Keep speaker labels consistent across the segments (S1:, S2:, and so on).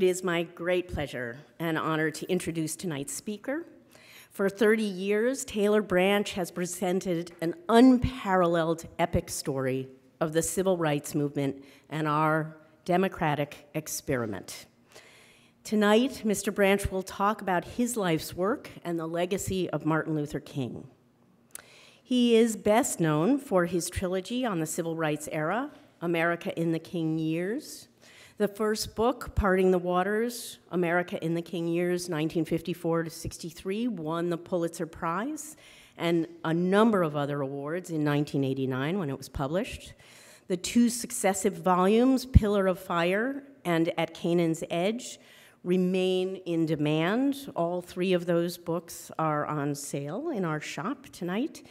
S1: It is my great pleasure and honor to introduce tonight's speaker. For 30 years, Taylor Branch has presented an unparalleled epic story of the civil rights movement and our democratic experiment. Tonight, Mr. Branch will talk about his life's work and the legacy of Martin Luther King. He is best known for his trilogy on the civil rights era, America in the King Years. The first book, Parting the Waters, America in the King Years, 1954 to 63, won the Pulitzer Prize and a number of other awards in 1989 when it was published. The two successive volumes, Pillar of Fire and At Canaan's Edge, remain in demand. All three of those books are on sale in our shop tonight.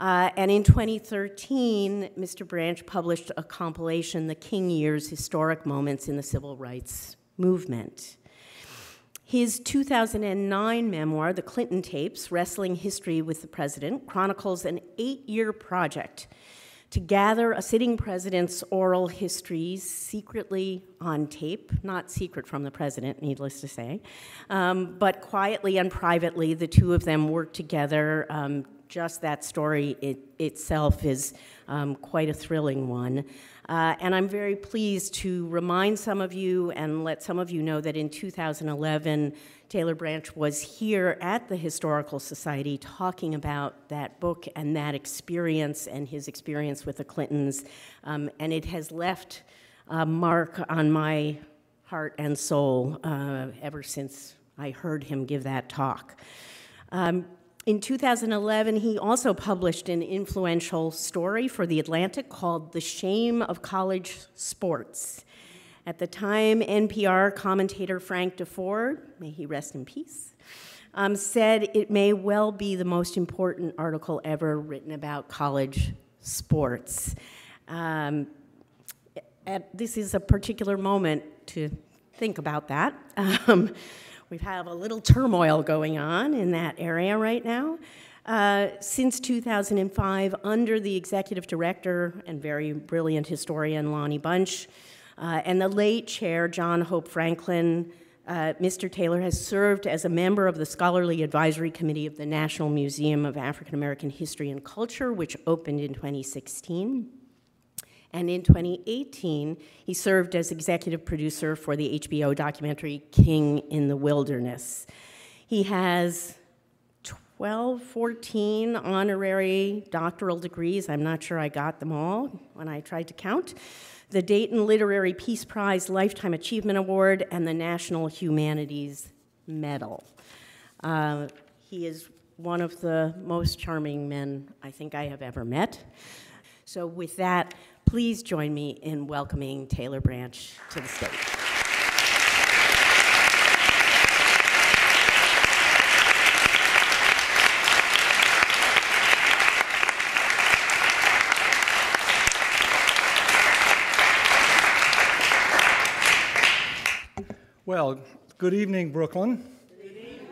S1: Uh, and in 2013, Mr. Branch published a compilation, The King Years Historic Moments in the Civil Rights Movement. His 2009 memoir, The Clinton Tapes Wrestling History with the President, chronicles an eight year project to gather a sitting president's oral histories secretly on tape, not secret from the president, needless to say, um, but quietly and privately, the two of them worked together. Um, just that story it, itself is um, quite a thrilling one. Uh, and I'm very pleased to remind some of you and let some of you know that in 2011, Taylor Branch was here at the Historical Society talking about that book and that experience and his experience with the Clintons. Um, and it has left a mark on my heart and soul uh, ever since I heard him give that talk. Um, in 2011, he also published an influential story for The Atlantic called The Shame of College Sports. At the time, NPR commentator Frank Deford, may he rest in peace, um, said it may well be the most important article ever written about college sports. Um, at, this is a particular moment to think about that. Um, we have a little turmoil going on in that area right now. Uh, since 2005, under the executive director and very brilliant historian Lonnie Bunch, uh, and the late chair, John Hope Franklin, uh, Mr. Taylor has served as a member of the Scholarly Advisory Committee of the National Museum of African American History and Culture, which opened in 2016. And in 2018, he served as executive producer for the HBO documentary King in the Wilderness. He has 12, 14 honorary doctoral degrees. I'm not sure I got them all when I tried to count the Dayton Literary Peace Prize Lifetime Achievement Award, and the National Humanities Medal. Uh, he is one of the most charming men I think I have ever met. So, with that, please join me in welcoming Taylor Branch to the stage.
S2: Well, good evening, Brooklyn. Good evening.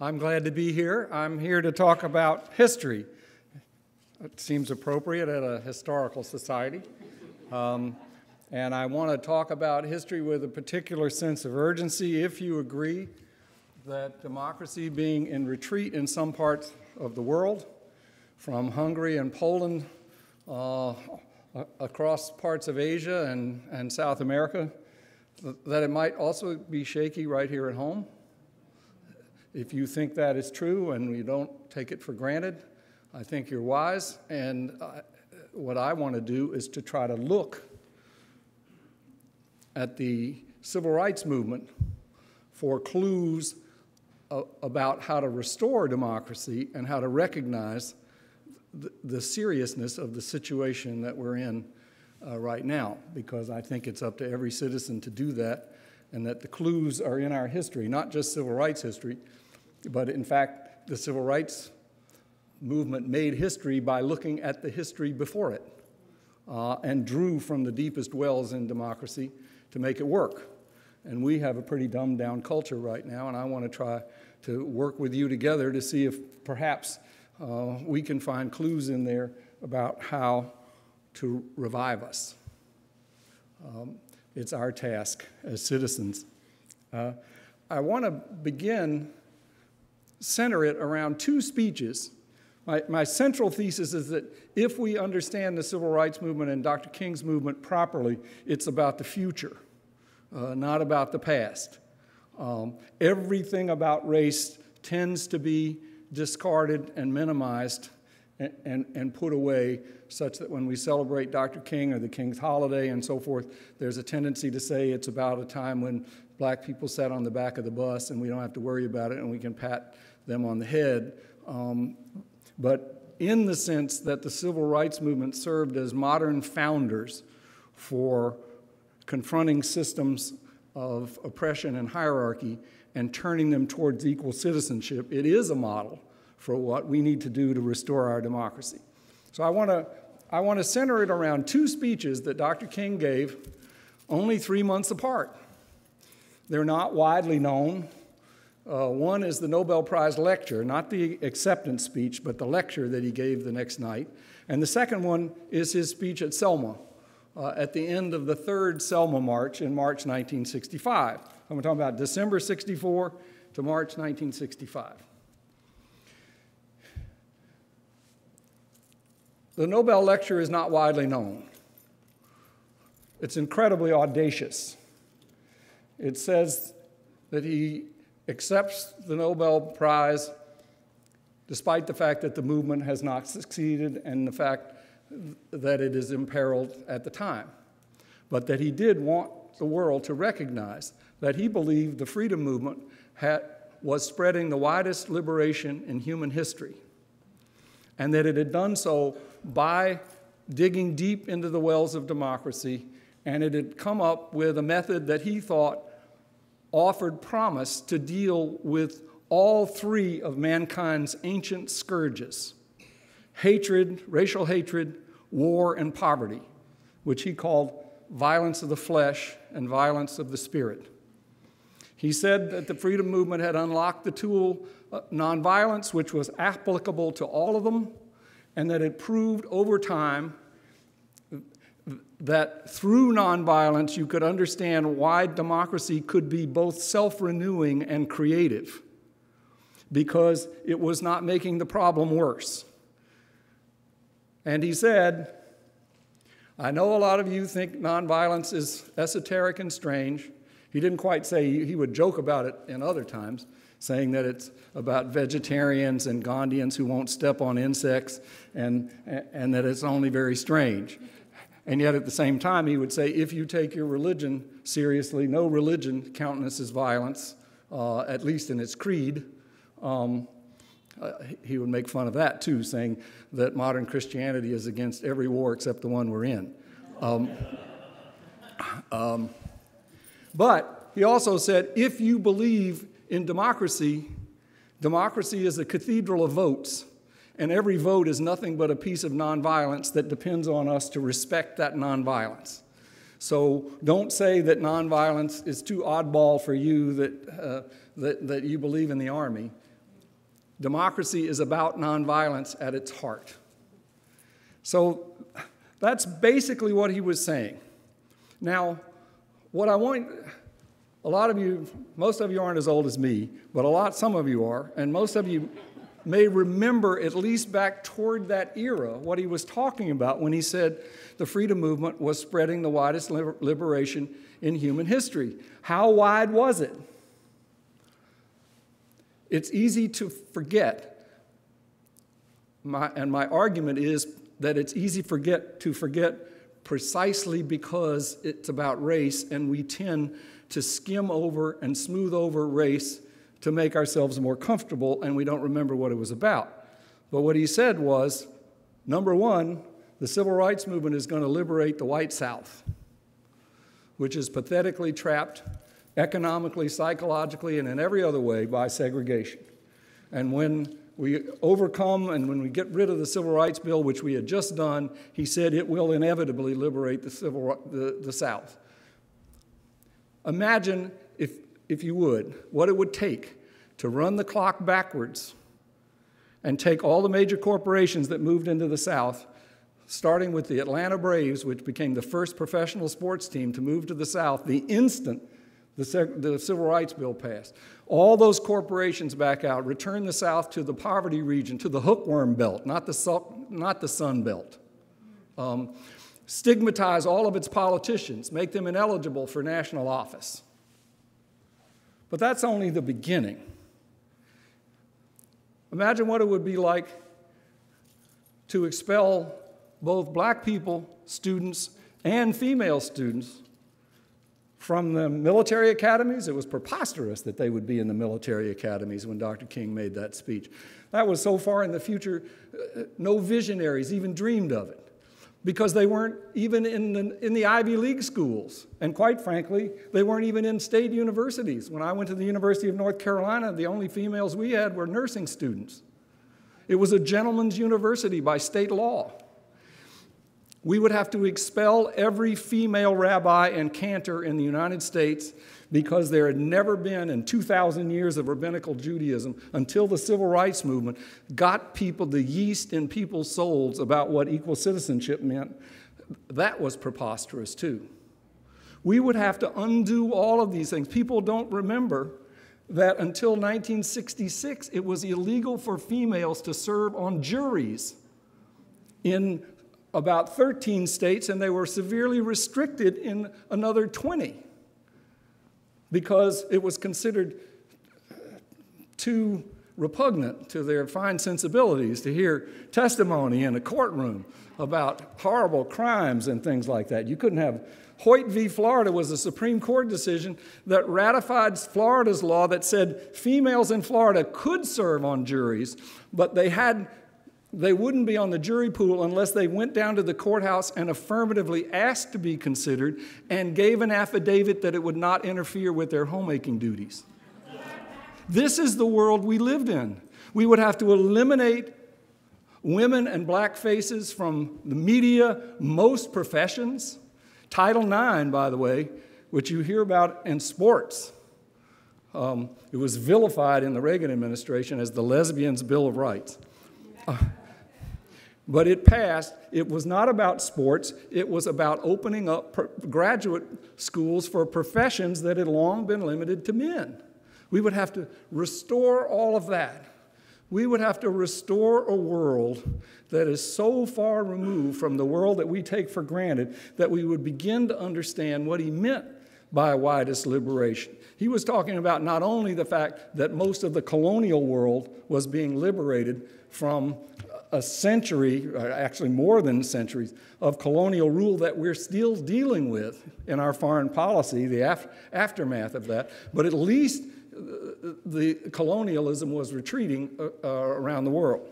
S2: I'm glad to be here. I'm here to talk about history. It seems appropriate at a historical society. Um, and I want to talk about history with a particular sense of urgency, if you agree that democracy being in retreat in some parts of the world, from Hungary and Poland uh, across parts of Asia and, and South America, that it might also be shaky right here at home. If you think that is true and you don't take it for granted, I think you're wise. And uh, what I want to do is to try to look at the civil rights movement for clues about how to restore democracy and how to recognize the, the seriousness of the situation that we're in uh, right now because I think it's up to every citizen to do that and that the clues are in our history, not just civil rights history, but in fact, the civil rights movement made history by looking at the history before it uh, and drew from the deepest wells in democracy to make it work. And we have a pretty dumbed down culture right now, and I want to try to work with you together to see if perhaps uh, we can find clues in there about how to revive us. Um, It's our task as citizens. Uh, I want to begin, center it around two speeches. My, my central thesis is that if we understand the civil rights movement and Dr. King's movement properly, it's about the future, uh, not about the past. Um, everything about race tends to be discarded and minimized and, and, and, put away, such that when we celebrate Dr. King or the King's holiday and so forth, there's a tendency to say it's about a time when black people sat on the back of the bus and we don't have to worry about it and we can pat them on the head. Um, but in the sense that the civil rights movement served as modern founders for confronting systems of oppression and hierarchy and turning them towards equal citizenship, it is a model for what we need to do to restore our democracy. So I want to I want to center it around two speeches that Dr. King gave only three months apart. They're not widely known. Uh, one is the Nobel Prize lecture, not the acceptance speech, but the lecture that he gave the next night. And the second one is his speech at Selma uh, at the end of the third Selma March in March 1965. I'm talking about December 64 to March 1965. The Nobel lecture is not widely known. It's incredibly audacious. It says that he accepts the Nobel Prize despite the fact that the movement has not succeeded and the fact that it is imperiled at the time. But that he did want the world to recognize that he believed the freedom movement had, was spreading the widest liberation in human history, and that it had done so by digging deep into the wells of democracy, and it had come up with a method that he thought offered promise to deal with all three of mankind's ancient scourges hatred, racial hatred, war, and poverty, which he called violence of the flesh and violence of the spirit. He said that the freedom movement had unlocked the tool uh, nonviolence, which was applicable to all of them, and that it proved over time that through nonviolence you could understand why democracy could be both self renewing and creative, because it was not making the problem worse. And he said, I know a lot of you think nonviolence is esoteric and strange. He didn't quite say, he would joke about it in other times, saying that it's about vegetarians and Gandhians who won't step on insects and, and that it's only very strange. And yet at the same time, he would say, if you take your religion seriously, no religion countenances violence, uh, at least in its creed. Um, uh, he would make fun of that too, saying that modern Christianity is against every war except the one we're in. Um, um, but he also said, if you believe in democracy, democracy is a cathedral of votes, and every vote is nothing but a piece of nonviolence that depends on us to respect that nonviolence. So don't say that nonviolence is too oddball for you that, uh, that, that you believe in the army. Democracy is about nonviolence at its heart. So that's basically what he was saying. Now, what I want, a lot of you, most of you aren't as old as me, but a lot, some of you are, and most of you may remember, at least back toward that era, what he was talking about when he said the freedom movement was spreading the widest liberation in human history. How wide was it? It's easy to forget. My, and my argument is that it's easy forget, to forget precisely because it's about race, and we tend to skim over and smooth over race to make ourselves more comfortable, and we don't remember what it was about. But what he said was number one, the civil rights movement is going to liberate the white South, which is pathetically trapped economically, psychologically, and in every other way by segregation. And when we overcome and when we get rid of the Civil Rights Bill, which we had just done, he said it will inevitably liberate the, civil, the, the South. Imagine, if, you would, what it would take to run the clock backwards and take all the major corporations that moved into the South, starting with the Atlanta Braves, which became the first professional sports team to move to the South the instant the, the, Civil Rights Bill passed. All those corporations back out, return the South to the poverty region, to the hookworm belt, not the, not the sun belt. Um, stigmatize all of its politicians, make them ineligible for national office. But that's only the beginning. Imagine what it would be like to expel both black people, students, and female students from the military academies. It was preposterous that they would be in the military academies when Dr. King made that speech. That was so far in the future, uh, no visionaries even dreamed of it because they weren't even in the, in the Ivy League schools. And quite frankly, they weren't even in state universities. When I went to the University of North Carolina, the only females we had were nursing students. It was a gentleman's university by state law. We would have to expel every female rabbi and cantor in the United States because there had never been in 2,000 years of rabbinical Judaism until the civil rights movement got people the yeast in people's souls about what equal citizenship meant. That was preposterous too. We would have to undo all of these things. People don't remember that until 1966, it was illegal for females to serve on juries in about 13 states, and they were severely restricted in another 20 because it was considered uh, too repugnant to their fine sensibilities to hear testimony in a courtroom about horrible crimes and things like that. You couldn't have. Hoyt v. Florida was a Supreme Court decision that ratified Florida's law that said females in Florida could serve on juries, but they had they wouldn't be on the jury pool unless they went down to the courthouse and affirmatively asked to be considered and gave an affidavit that it would not interfere with their homemaking duties. This is the world we lived in. We would have to eliminate women and black faces from the media, most professions. Title IX, by the way, which you hear about in sports, um, it was vilified in the Reagan administration as the Lesbians' Bill of Rights. Uh, but it passed. It was not about sports, it was about opening up graduate schools for professions that had long been limited to men. We would have to restore all of that. We would have to restore a world that is so far removed from the world that we take for granted that we would begin to understand what he meant by widest liberation. He was talking about not only the fact that most of the colonial world was being liberated from a century, actually more than centuries, of colonial rule that we're still dealing with in our foreign policy, the af- aftermath of that. But at least uh, the colonialism was retreating uh, uh, around the world.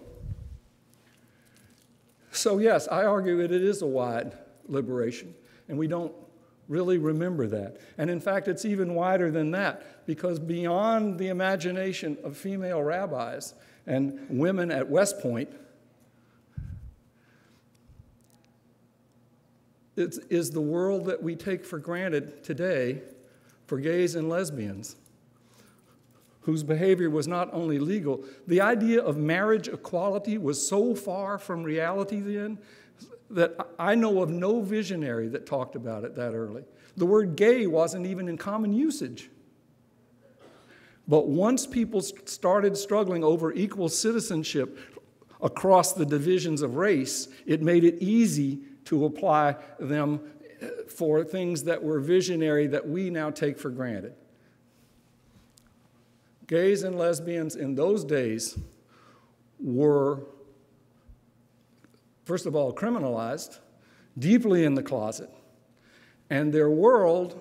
S2: So, yes, I argue that it is a wide liberation, and we don't really remember that. And in fact, it's even wider than that, because beyond the imagination of female rabbis and women at West Point, is the world that we take for granted today for gays and lesbians, whose behavior was not only legal, the idea of marriage equality was so far from reality then that I know of no visionary that talked about it that early. The word gay wasn't even in common usage. But once people started struggling over equal citizenship across the divisions of race, it made it easy to apply them uh, for things that were visionary that we now take for granted. Gays and lesbians in those days were, first of all, criminalized, deeply in the closet, and their world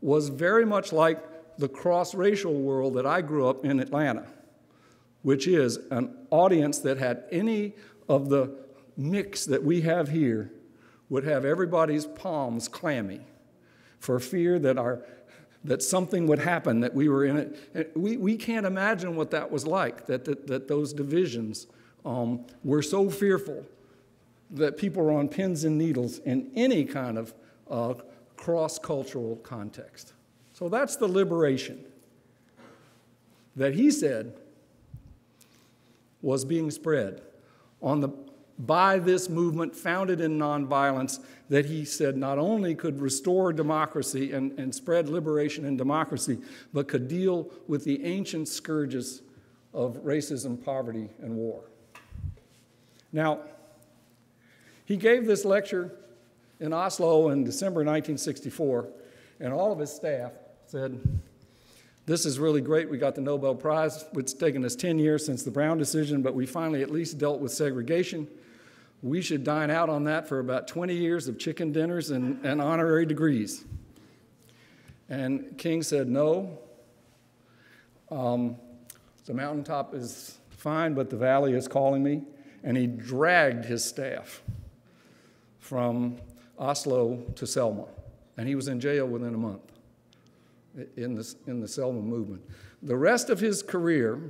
S2: was very much like the cross racial world that I grew up in Atlanta, which is an audience that had any of the mix that we have here would have everybody's palms clammy for fear that, our, that something would happen, that we were in it. We, we can't imagine what that was like, that, that, that those divisions um, were so fearful that people were on pins and needles in any kind of uh, cross cultural context. So that's the liberation that he said was being spread on the by this movement founded in nonviolence that he said not only could restore democracy and, and spread liberation and democracy, but could deal with the ancient scourges of racism, poverty, and war. Now, he gave this lecture in Oslo in December 1964, and all of his staff said, This is really great. We got the Nobel Prize. It's taken us 10 years since the Brown decision, but we finally at least dealt with segregation. We should dine out on that for about 20 years of chicken dinners and, and honorary degrees. And King said, No. Um, the mountaintop is fine, but the valley is calling me. And he dragged his staff from Oslo to Selma. And he was in jail within a month in the, in the Selma movement. The rest of his career,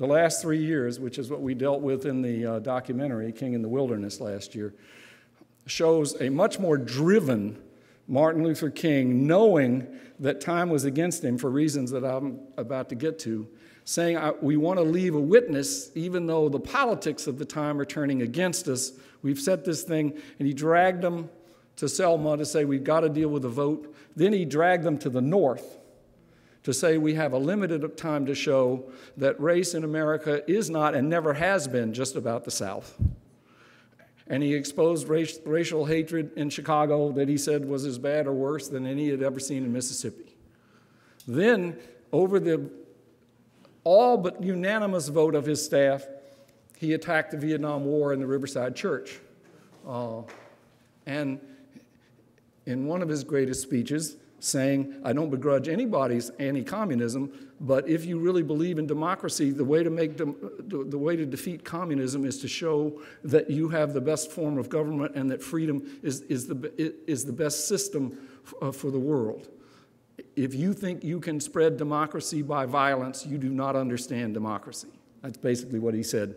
S2: the last three years, which is what we dealt with in the uh, documentary King in the Wilderness last year, shows a much more driven Martin Luther King, knowing that time was against him for reasons that I'm about to get to, saying, We want to leave a witness, even though the politics of the time are turning against us. We've set this thing, and he dragged them to Selma to say, We've got to deal with the vote. Then he dragged them to the north to say we have a limited time to show that race in America is not and never has been just about the South. And he exposed race, racial hatred in Chicago that he said was as bad or worse than any he had ever seen in Mississippi. Then, over the all but unanimous vote of his staff, he attacked the Vietnam War in the Riverside Church. Uh, and in one of his greatest speeches, saying, I don't begrudge anybody's anti communism, but if you really believe in democracy, the way, to make the way to defeat communism is to show that you have the best form of government and that freedom is, is, the, is the best system f- uh, for the world. If you think you can spread democracy by violence, you do not understand democracy. That's basically what he said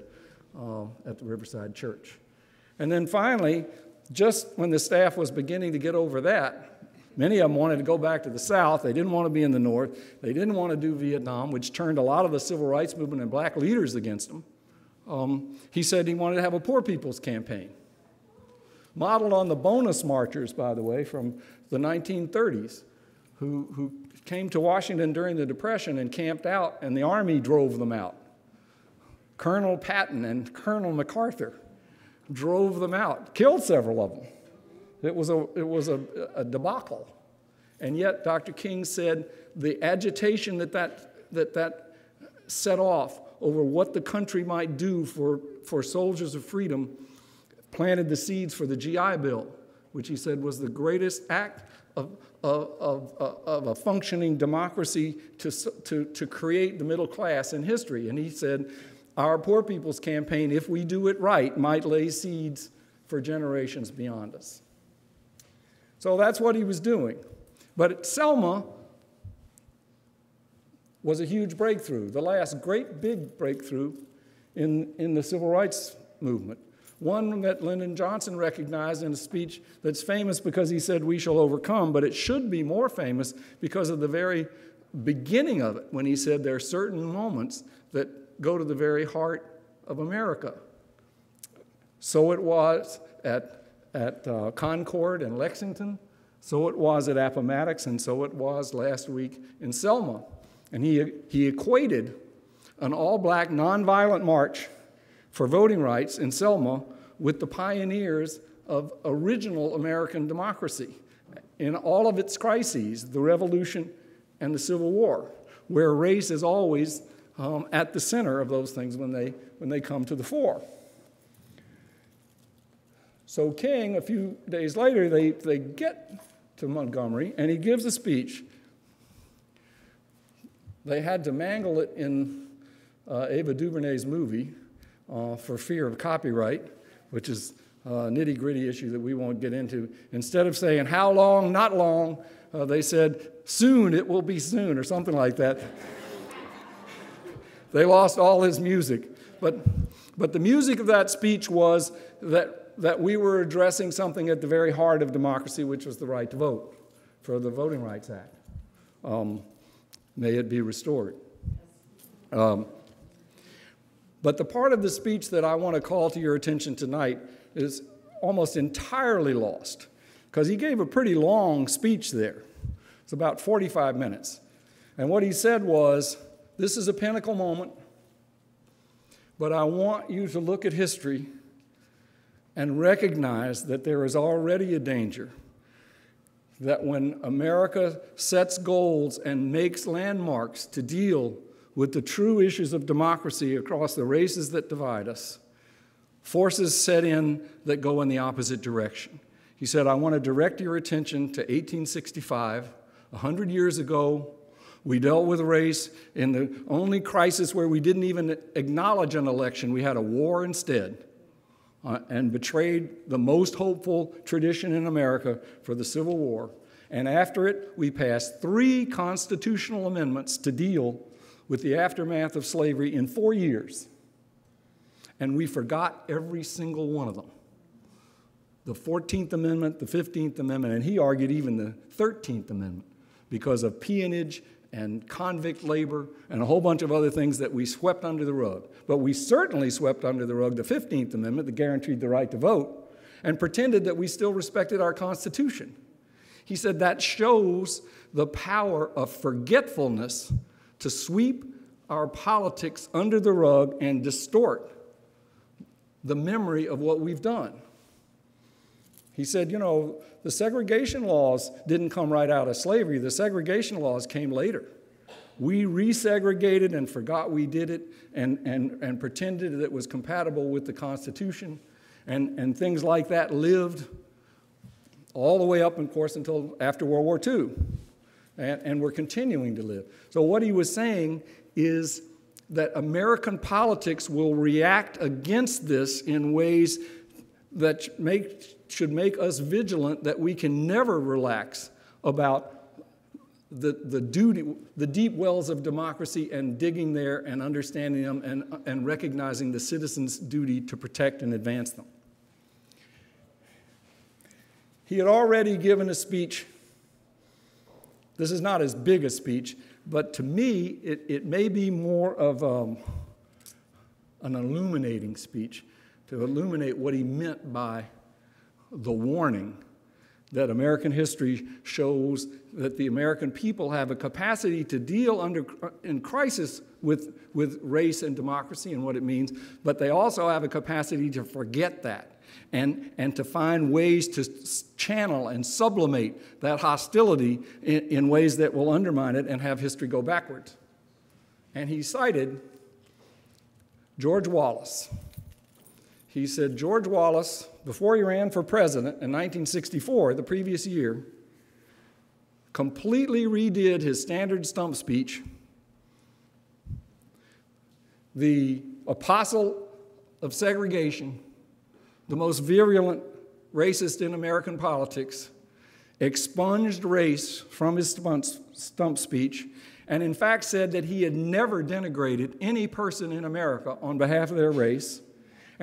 S2: uh, at the Riverside Church. And then finally, just when the staff was beginning to get over that, Many of them wanted to go back to the South. They didn't want to be in the North. They didn't want to do Vietnam, which turned a lot of the civil rights movement and black leaders against them. Um, he said he wanted to have a poor people's campaign, modeled on the bonus marchers, by the way, from the 1930s, who, who came to Washington during the Depression and camped out, and the Army drove them out. Colonel Patton and Colonel MacArthur drove them out, killed several of them. It was a, it was a, a debacle. And yet, Dr. King said the agitation that that, that that set off over what the country might do for, for soldiers of freedom planted the seeds for the GI Bill, which he said was the greatest act of, of, of, of, a functioning democracy to, to, to create the middle class in history. And he said, Our Poor People's Campaign, if we do it right, might lay seeds for generations beyond us. So that's what he was doing. But Selma was a huge breakthrough, the last great big breakthrough in, in the civil rights movement. One that Lyndon Johnson recognized in a speech that's famous because he said, We shall overcome, but it should be more famous because of the very beginning of it when he said, There are certain moments that go to the very heart of America. So it was at at uh, Concord and Lexington. So it was at Appomattox, and so it was last week in Selma. And he, he equated an all black nonviolent march for voting rights in Selma with the pioneers of original American democracy in all of its crises the Revolution and the Civil War, where race is always um, at the center of those things when they, when they come to the fore. So King, a few days later, they, they get to Montgomery and he gives a speech. They had to mangle it in uh, Ava DuVernay's movie uh, for fear of copyright, which is a nitty gritty issue that we won't get into. Instead of saying, How long, not long, uh, they said, Soon, it will be soon, or something like that. they lost all his music. But, but the music of that speech was that that we were addressing something at the very heart of democracy, which was the right to vote for the Voting Rights Act. Um, may it be restored. Um, But the part of the speech that I want to call to your attention tonight is almost entirely lost because he gave a pretty long speech there. It's about 45 minutes. And what he said was this is a pinnacle moment, but I want you to look at history and recognize that there is already a danger that when America sets goals and makes landmarks to deal with the true issues of democracy across the races that divide us, forces set in that go in the opposite direction. He said, I want to direct your attention to 1865. A 100 years ago, we dealt with race in the only crisis where we didn't even acknowledge an election. We had a war instead uh, and betrayed the most hopeful tradition in America for the Civil War. And after it, we passed three constitutional amendments to deal with the aftermath of slavery in four years. And we forgot every single one of them the 14th Amendment, the 15th Amendment, and he argued even the 13th Amendment because of peonage and convict labor and a whole bunch of other things that we swept under the rug. But we certainly swept under the rug the 15th Amendment that guaranteed the right to vote and pretended that we still respected our Constitution. He said that shows the power of forgetfulness to sweep our politics under the rug and distort the memory of what we've done. He said, you know, the segregation laws didn't come right out of slavery, the segregation laws came later. We resegregated and forgot we did it and, and, and pretended that it was compatible with the Constitution, and, and things like that lived all the way up, of course, until after World War II. And, and we're continuing to live. So, what he was saying is that American politics will react against this in ways that make, should make us vigilant that we can never relax about the, the, duty, the deep wells of democracy and digging there and understanding them and, and recognizing the citizens' duty to protect and advance them. He had already given a speech. This is not as big a speech, but to me, it, it may be more of um, an illuminating speech to illuminate what he meant by the warning that American history shows that the American people have a capacity to deal under, in crisis with, with race and democracy and what it means, but they also have a capacity to forget that and, and to find ways to channel and sublimate that hostility in, in ways that will undermine it and have history go backwards. And he cited George Wallace. He said, George Wallace, before he ran for president in 1964, the previous year, completely redid his standard stump speech. The apostle of segregation, the most virulent racist in American politics, expunged race from his stump speech, and in fact said that he had never denigrated any person in America on behalf of their race.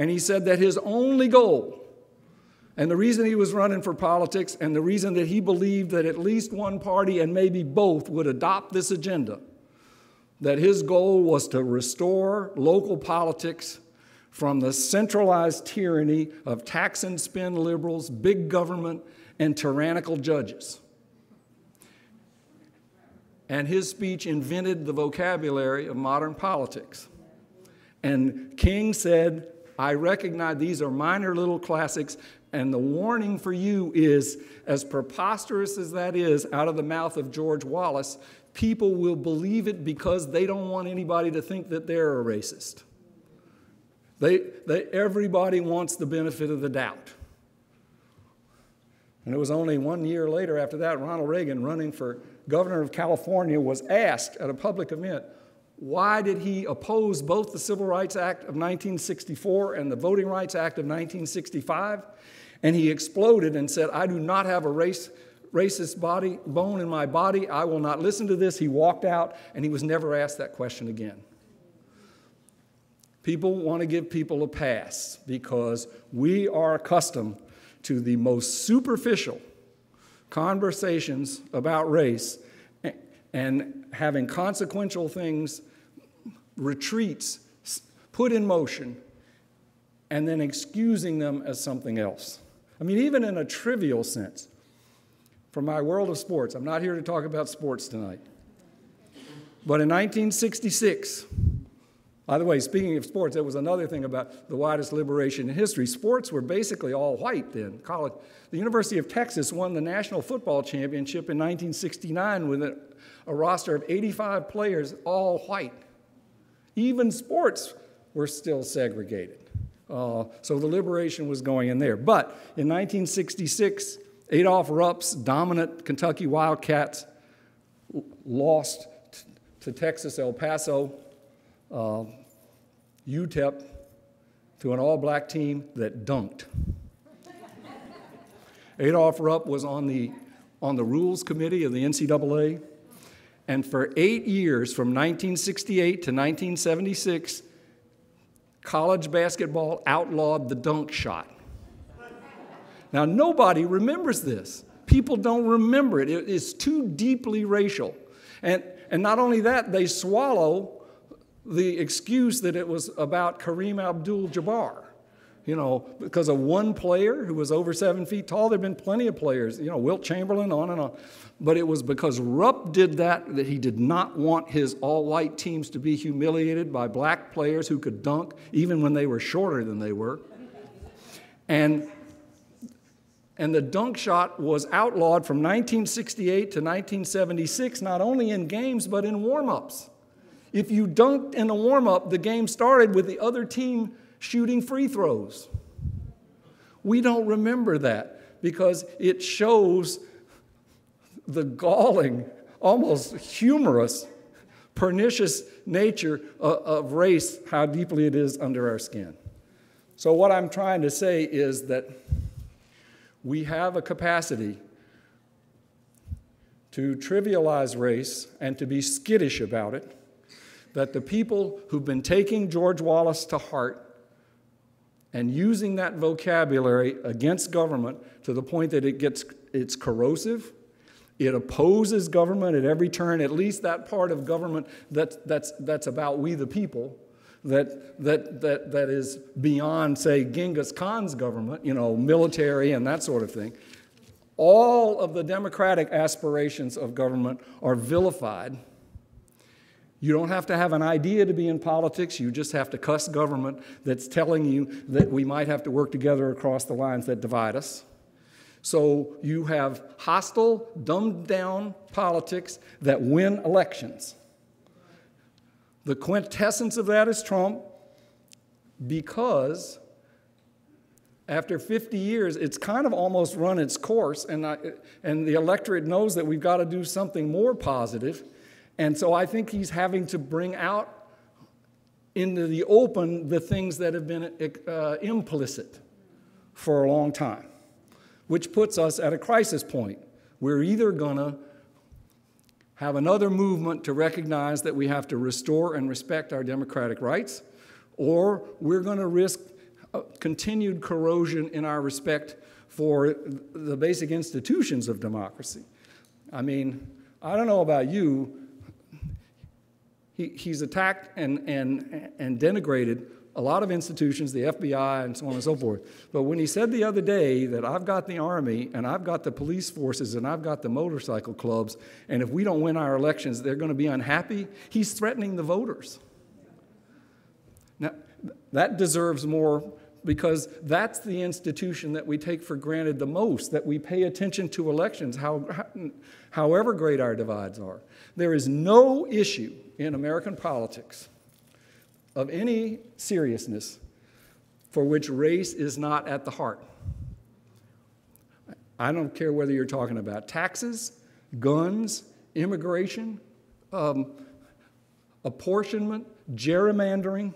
S2: And he said that his only goal, and the reason he was running for politics, and the reason that he believed that at least one party and maybe both would adopt this agenda, that his goal was to restore local politics from the centralized tyranny of tax and spend liberals, big government, and tyrannical judges. And his speech invented the vocabulary of modern politics. And King said, I recognize these are minor little classics, and the warning for you is as preposterous as that is out of the mouth of George Wallace, people will believe it because they don't want anybody to think that they're a racist. They, they, everybody wants the benefit of the doubt. And it was only one year later after that, Ronald Reagan, running for governor of California, was asked at a public event, why did he oppose both the Civil Rights Act of 1964 and the Voting Rights Act of 1965? And he exploded and said, I do not have a race, racist body, bone in my body. I will not listen to this. He walked out and he was never asked that question again. People want to give people a pass because we are accustomed to the most superficial conversations about race and having consequential things retreats put in motion and then excusing them as something else. I mean, even in a trivial sense. From my world of sports, I'm not here to talk about sports tonight. But in 1966, by the way, speaking of sports, there was another thing about the widest liberation in history. Sports were basically all white then. College, the University of Texas won the national football championship in 1969 with a, a roster of 85 players, all white. Even sports were still segregated. Uh, so the liberation was going in there. But in 1966, Adolph Rupp's dominant Kentucky Wildcats lost to Texas El Paso, uh, UTEP, to an all black team that dunked. Adolph Rupp was on the, on the rules committee of the NCAA, and for eight years, from 1968 to 1976, college basketball outlawed the dunk shot. Now, nobody remembers this. People don't remember it. It is too deeply racial. And, and not only that, they swallow the excuse that it was about Kareem Abdul Jabbar. You know, because of one player who was over seven feet tall, there have been plenty of players, you know, Wilt Chamberlain, on and on. But it was because Rupp did that that he did not want his all white teams to be humiliated by black players who could dunk even when they were shorter than they were. And and the dunk shot was outlawed from 1968 to 1976, not only in games, but in warm ups. If you dunked in a warm up, the game started with the other team shooting free throws. We don't remember that because it shows the galling, almost humorous, pernicious nature of race, how deeply it is under our skin. So, what I'm trying to say is that we have a capacity to trivialize race and to be skittish about it, that the people who've been taking George Wallace to heart and using that vocabulary against government to the point that it gets it's corrosive it opposes government at every turn at least that part of government that, that's, that's about we the people that, that, that, that is beyond, say, Genghis Khan's government, you know, military and that sort of thing. All of the democratic aspirations of government are vilified. You don't have to have an idea to be in politics. You just have to cuss government that's telling you that we might have to work together across the lines that divide us. So you have hostile, dumbed down politics that win elections. The quintessence of that is Trump because after 50 years, it's kind of almost run its course, and, I, and the electorate knows that we've got to do something more positive. And so I think he's having to bring out into the open the things that have been uh, implicit for a long time, which puts us at a crisis point. We're either going to have another movement to recognize that we have to restore and respect our democratic rights, or we're going to risk continued corrosion in our respect for the basic institutions of democracy. I mean, I don't know about you, he, he's attacked and, and, and denigrated a lot of institutions, the FBI and so on and so forth. But when he said the other day that I've got the Army and I've got the police forces and I've got the motorcycle clubs, and if we don't win our elections, they're going to be unhappy, he's threatening the voters. Now, that deserves more because that's the institution that we take for granted the most, that we pay attention to elections, how, however great our divides are. There is no issue in American politics of any seriousness for which race is not at the heart. I don't care whether you're talking about taxes, guns, immigration, um, apportionment, gerrymandering.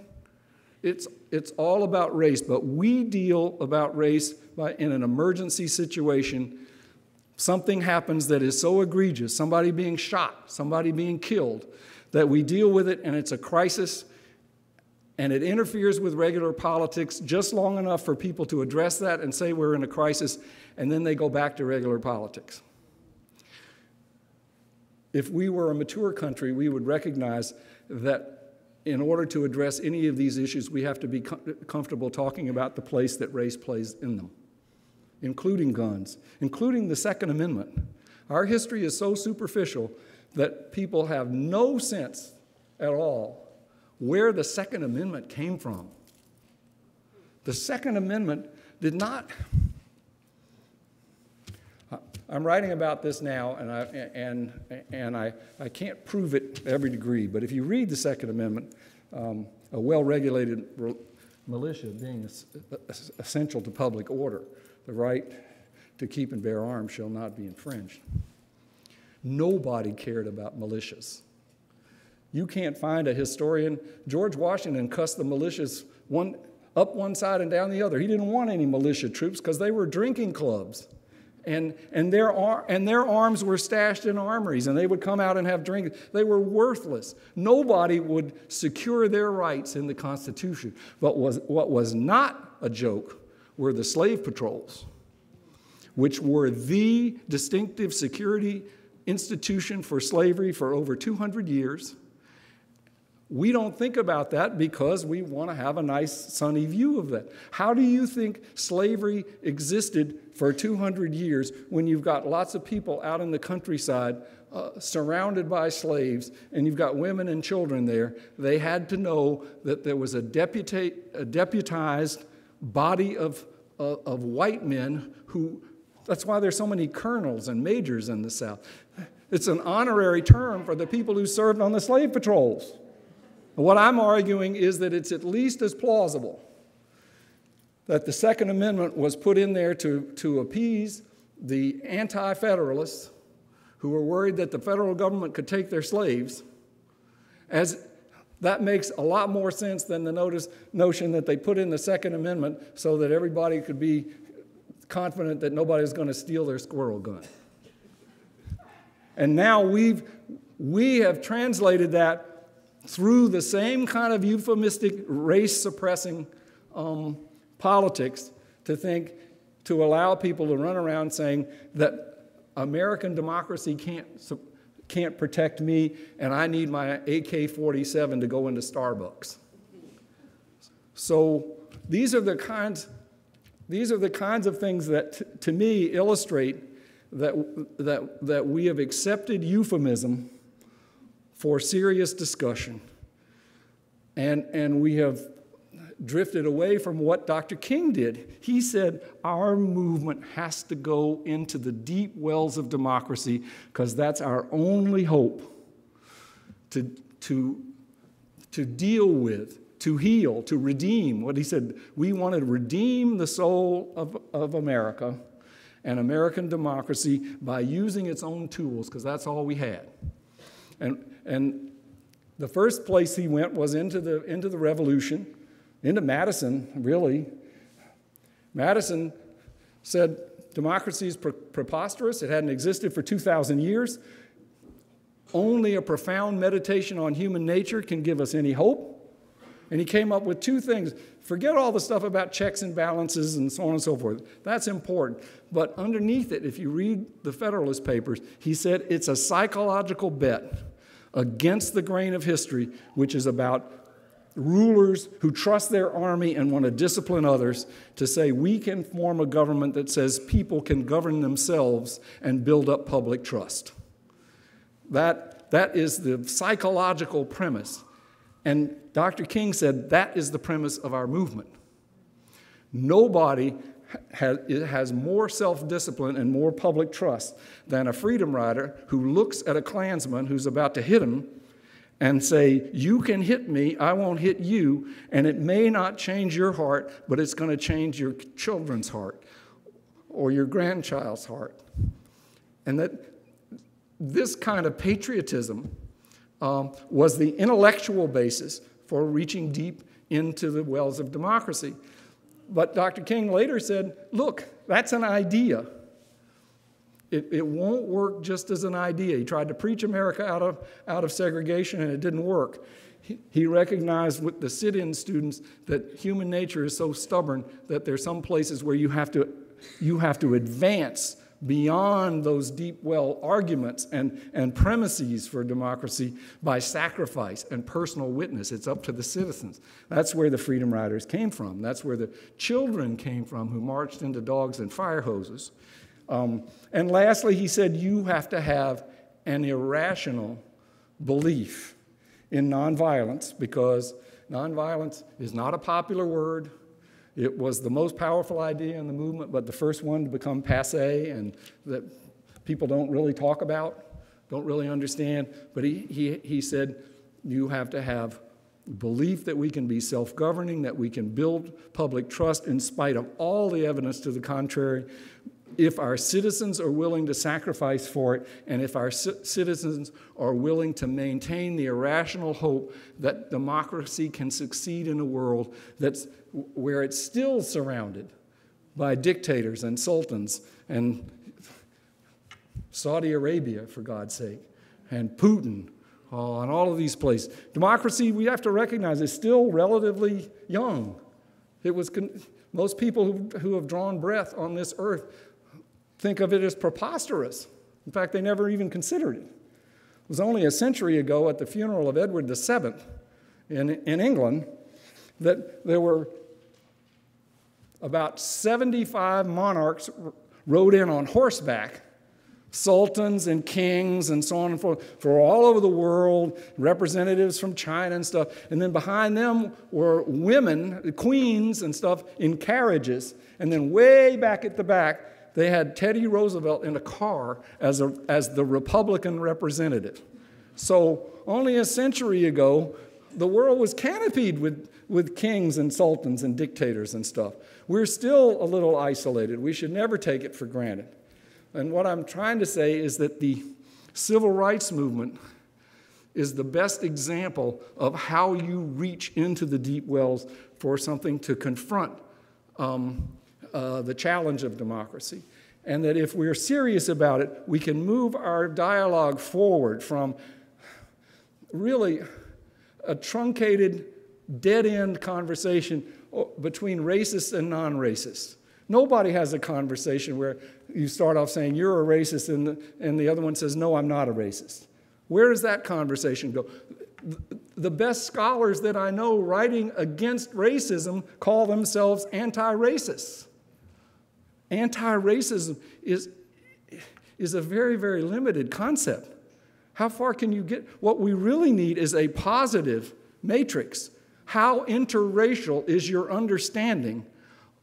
S2: It's, it's all about race, but we deal about race by, in an emergency situation. Something happens that is so egregious, somebody being shot, somebody being killed, that we deal with it and it's a crisis and it interferes with regular politics just long enough for people to address that and say we're in a crisis, and then they go back to regular politics. If we were a mature country, we would recognize that in order to address any of these issues, we have to be com- comfortable talking about the place that race plays in them, including guns, including the Second Amendment. Our history is so superficial that people have no sense at all where the Second Amendment came from. The Second Amendment did not. I'm writing about this now, and I, and, and I, I can't prove it every degree, but if you read the Second Amendment, um, a well regulated militia being essential to public order, the right to keep and bear arms shall not be infringed. Nobody cared about militias. You can't find a historian. George Washington cussed the militias one, up one side and down the other. He didn't want any militia troops because they were drinking clubs. And, and, their, and their arms were stashed in armories, and they would come out and have drinks. They were worthless. Nobody would secure their rights in the Constitution. But was, what was not a joke were the slave patrols, which were the distinctive security institution for slavery for over 200 years. We don't think about that because we want to have a nice sunny view of that. How do you think slavery existed for 200 years when you've got lots of people out in the countryside uh, surrounded by slaves and you've got women and children there? They had to know that there was a, deputate, a deputized body of, uh, of white men who that's why there's so many colonels and majors in the South. It's an honorary term for the people who served on the slave patrols. What I'm arguing is that it's at least as plausible that the Second Amendment was put in there to, to appease the anti federalists who were worried that the federal government could take their slaves, as that makes a lot more sense than the notice, notion that they put in the Second Amendment so that everybody could be confident that nobody nobody's going to steal their squirrel gun. And now we've, we have translated that through the same kind of euphemistic race suppressing um, politics to think, to allow people to run around saying that American democracy can't, can't protect me and I need my AK 47 to go into Starbucks. So these are the kinds, these are the kinds of things that, to me, illustrate that, that, that we have accepted euphemism for serious discussion. And, and we have drifted away from what Dr. King did. He said, Our movement has to go into the deep wells of democracy because that's our only hope to, to, to deal with to heal, to redeem. What he said, we want to redeem the soul of, of America and American democracy by using its own tools, because that's all we had. And, and the first place he went was into the, into the revolution, into Madison, really. Madison said democracy is pre- preposterous, it hadn't existed for 2,000 years. Only a profound meditation on human nature can give us any hope. And he came up with two things. Forget all the stuff about checks and balances and so on and so forth. That's important. But underneath it, if you read the Federalist Papers, he said it's a psychological bet against the grain of history, which is about rulers who trust their army and want to discipline others to say we can form a government that says people can govern themselves and build up public trust. That, that is the psychological premise. And Dr. King said that is the premise of our movement. Nobody has, more self discipline and more public trust than a freedom rider who looks at a Klansman who's about to hit him and say, You can hit me, I won't hit you, and it may not change your heart, but it's going to change your children's heart or your grandchild's heart. And that this kind of patriotism um, was the intellectual basis for reaching deep into the wells of democracy. But Dr. King later said, look, that's an idea. It, it won't work just as an idea. He tried to preach America out of, out of segregation and it didn't work. He, he recognized with the sit in students that human nature is so stubborn that there's some places where you have to, you have to advance beyond those deep well arguments and, and premises for democracy by sacrifice and personal witness. It's up to the citizens. That's where the Freedom Riders came from. That's where the children came from who marched into dogs and fire hoses. Um, and lastly, he said, You have to have an irrational belief in nonviolence because nonviolence is not a popular word. It was the most powerful idea in the movement, but the first one to become passe and that people don't really talk about, don't really understand. But he, he, he said, You have to have belief that we can be self governing, that we can build public trust in spite of all the evidence to the contrary, if our citizens are willing to sacrifice for it, and if our citizens are willing to maintain the irrational hope that democracy can succeed in a world that's, where it's still surrounded by dictators and sultans and Saudi Arabia, for God's sake, and Putin, oh, and all of these places. Democracy, we have to recognize, is still relatively young. It was most people who, who have drawn breath on this earth think of it as preposterous. In fact, they never even considered it. It was only a century ago at the funeral of Edward VII in, in England that there were about 75 monarchs rode in on horseback sultans and kings and so on and forth, for all over the world, representatives from China and stuff. And then behind them were women, queens and stuff, in carriages. And then way back at the back, they had Teddy Roosevelt in a car as, a, as the Republican representative. So, only a century ago, the world was canopied with, with kings and sultans and dictators and stuff. We're still a little isolated. We should never take it for granted. And what I'm trying to say is that the civil rights movement is the best example of how you reach into the deep wells for something to confront um, uh, the challenge of democracy. And that if we're serious about it, we can move our dialogue forward from really a truncated, dead end conversation between racists and non racists. Nobody has a conversation where you start off saying, You're a racist, and the, and the other one says, No, I'm not a racist. Where does that conversation go? The best scholars that I know writing against racism call themselves anti racists. Anti racism is, is a very, very limited concept. How far can you get? What we really need is a positive matrix. How interracial is your understanding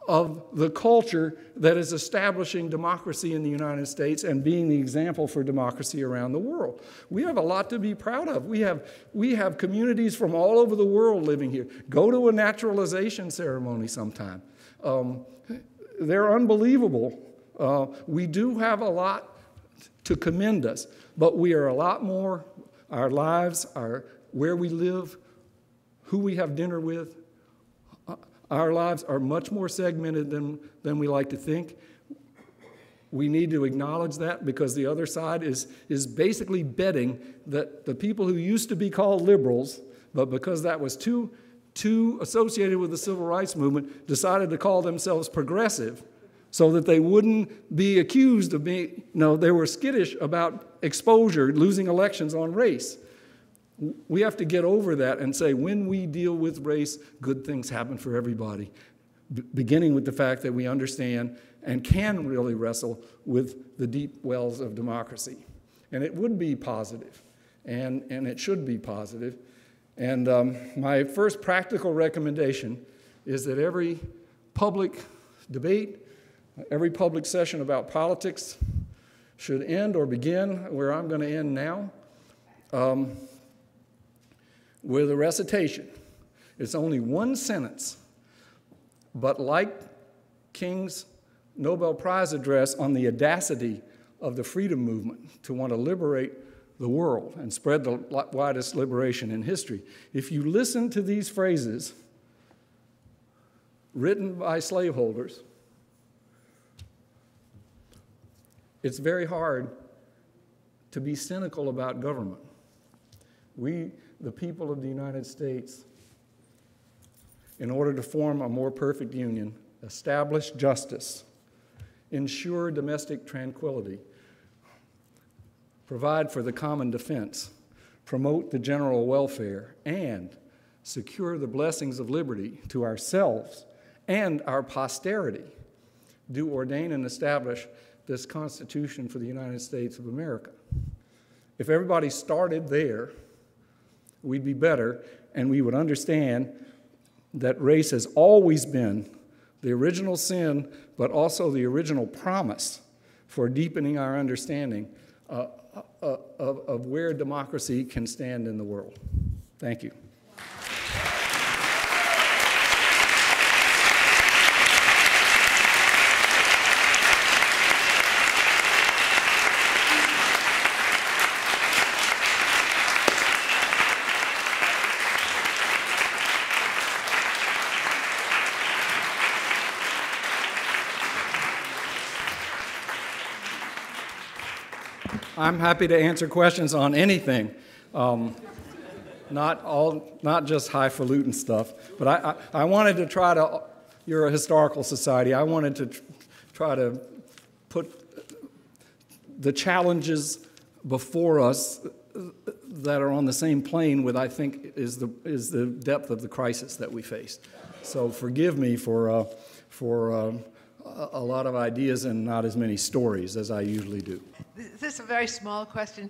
S2: of the culture that is establishing democracy in the United States and being the example for democracy around the world. We have a lot to be proud of. We have, we have communities from all over the world living here. Go to a naturalization ceremony sometime. Um, they're unbelievable. Uh, we do have a lot to commend us, but we are a lot more, our lives, our, where we live, who we have dinner with, uh, our lives are much more segmented than, than we like to think. We need to acknowledge that because the other side is, is basically betting that the people who used to be called liberals, but because that was too two associated with the civil rights movement decided to call themselves progressive so that they wouldn't be accused of being, you know, they were skittish about exposure, losing elections on race. We have to get over that and say when we deal with race, good things happen for everybody, beginning with the fact that we understand and can really wrestle with the deep wells of democracy. And it would be positive, and, and it should be positive. And um, my first practical recommendation is that every public debate, every public session about politics should end or begin where I'm going to end now um, with a recitation. It's only one sentence, but like King's Nobel Prize address on the audacity of the freedom movement to want to liberate the world and spread the widest liberation in history. If you listen to these phrases written by slaveholders, it's very hard to be cynical about government. We, the people of the United States, in order to form a more perfect union, establish justice ensure domestic tranquility, provide for the common defense, promote the general welfare, and secure the blessings of liberty to ourselves and our posterity, do ordain and establish this Constitution for the United States of America. If everybody started there, we'd be better and we would understand that race has always been the original sin, but also the original promise for deepening our understanding uh, of, of where democracy can stand in the world. Thank you. I'm happy to answer questions on anything. Um, not all, not just highfalutin stuff, but I, I, I, wanted to try to. You're a historical society. I wanted to tr- try to put the challenges before us that are on the same plane with I think is the is the depth of the crisis that we face. So forgive me for uh, for. Uh, a lot of ideas and not as many stories as I usually do.
S3: This is a very small question.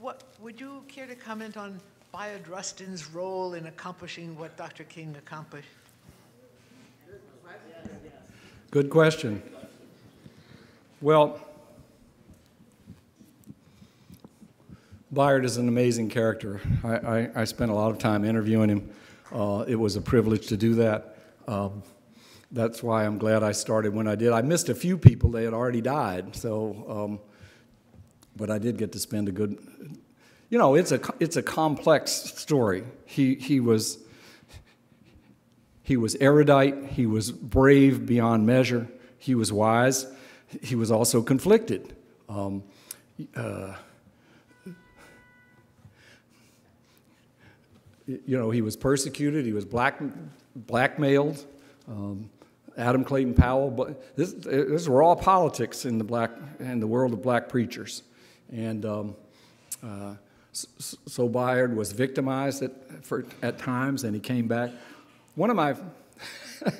S3: What, would you care to comment on Bayard Rustin's role in accomplishing what Dr. King accomplished?
S2: Good question. Well, Bayard is an amazing character. I, I, I, spent a lot of time interviewing him. Uh, it was a privilege to do that. Um, that's why I'm glad I started when I did. I missed a few people; they had already died. So, um, but I did get to spend a good. You know, it's a it's a complex story. He he was. He was erudite. He was brave beyond measure. He was wise. He was also conflicted. Um, uh, you know, he was persecuted. He was black, blackmailed. Um, Adam Clayton Powell, but this, this raw politics in the black in the world of black preachers, and um, uh, so Bayard was victimized at, for, at times, and he came back. One of my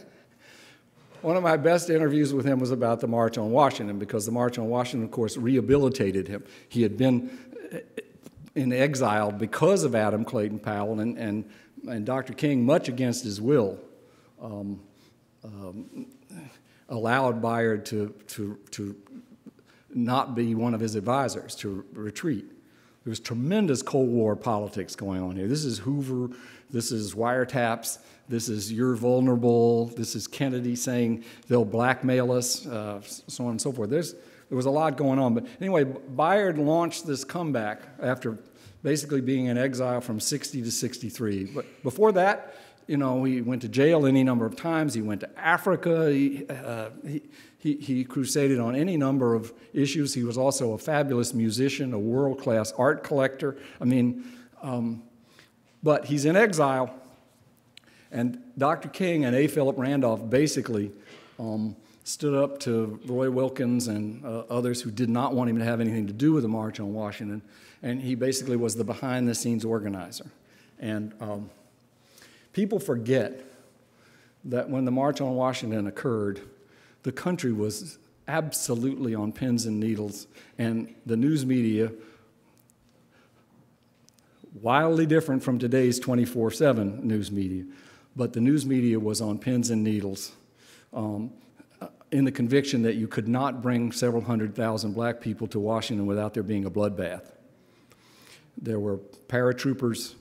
S2: one of my best interviews with him was about the March on Washington, because the March on Washington, of course, rehabilitated him. He had been uh, in exile because of Adam Clayton Powell and, and, and Dr. King, much against his will. Um, um, allowed Bayard to, to, to not be one of his advisors, to retreat. There was tremendous Cold War politics going on here. This is Hoover, this is wiretaps, this is you're vulnerable, this is Kennedy saying they'll blackmail us, uh, so on and so forth. There's, there was a lot going on. But anyway, Bayard launched this comeback after basically being in exile from 60 to 63. But before that, you know, he went to jail any number of times. He went to Africa. He, uh, he, he, he, crusaded on any number of issues. He was also a fabulous musician, a world class art collector. I mean, um, but he's in exile. And Dr. King and A. Philip Randolph basically um, stood up to Roy Wilkins and uh, others who did not want him to have anything to do with the March on Washington. And he basically was the behind the scenes organizer. And um, People forget that when the March on Washington occurred, the country was absolutely on pins and needles, and the news media, wildly different from today's 24 7 news media, but the news media was on pins and needles um, in the conviction that you could not bring several hundred thousand black people to Washington without there being a bloodbath. There were paratroopers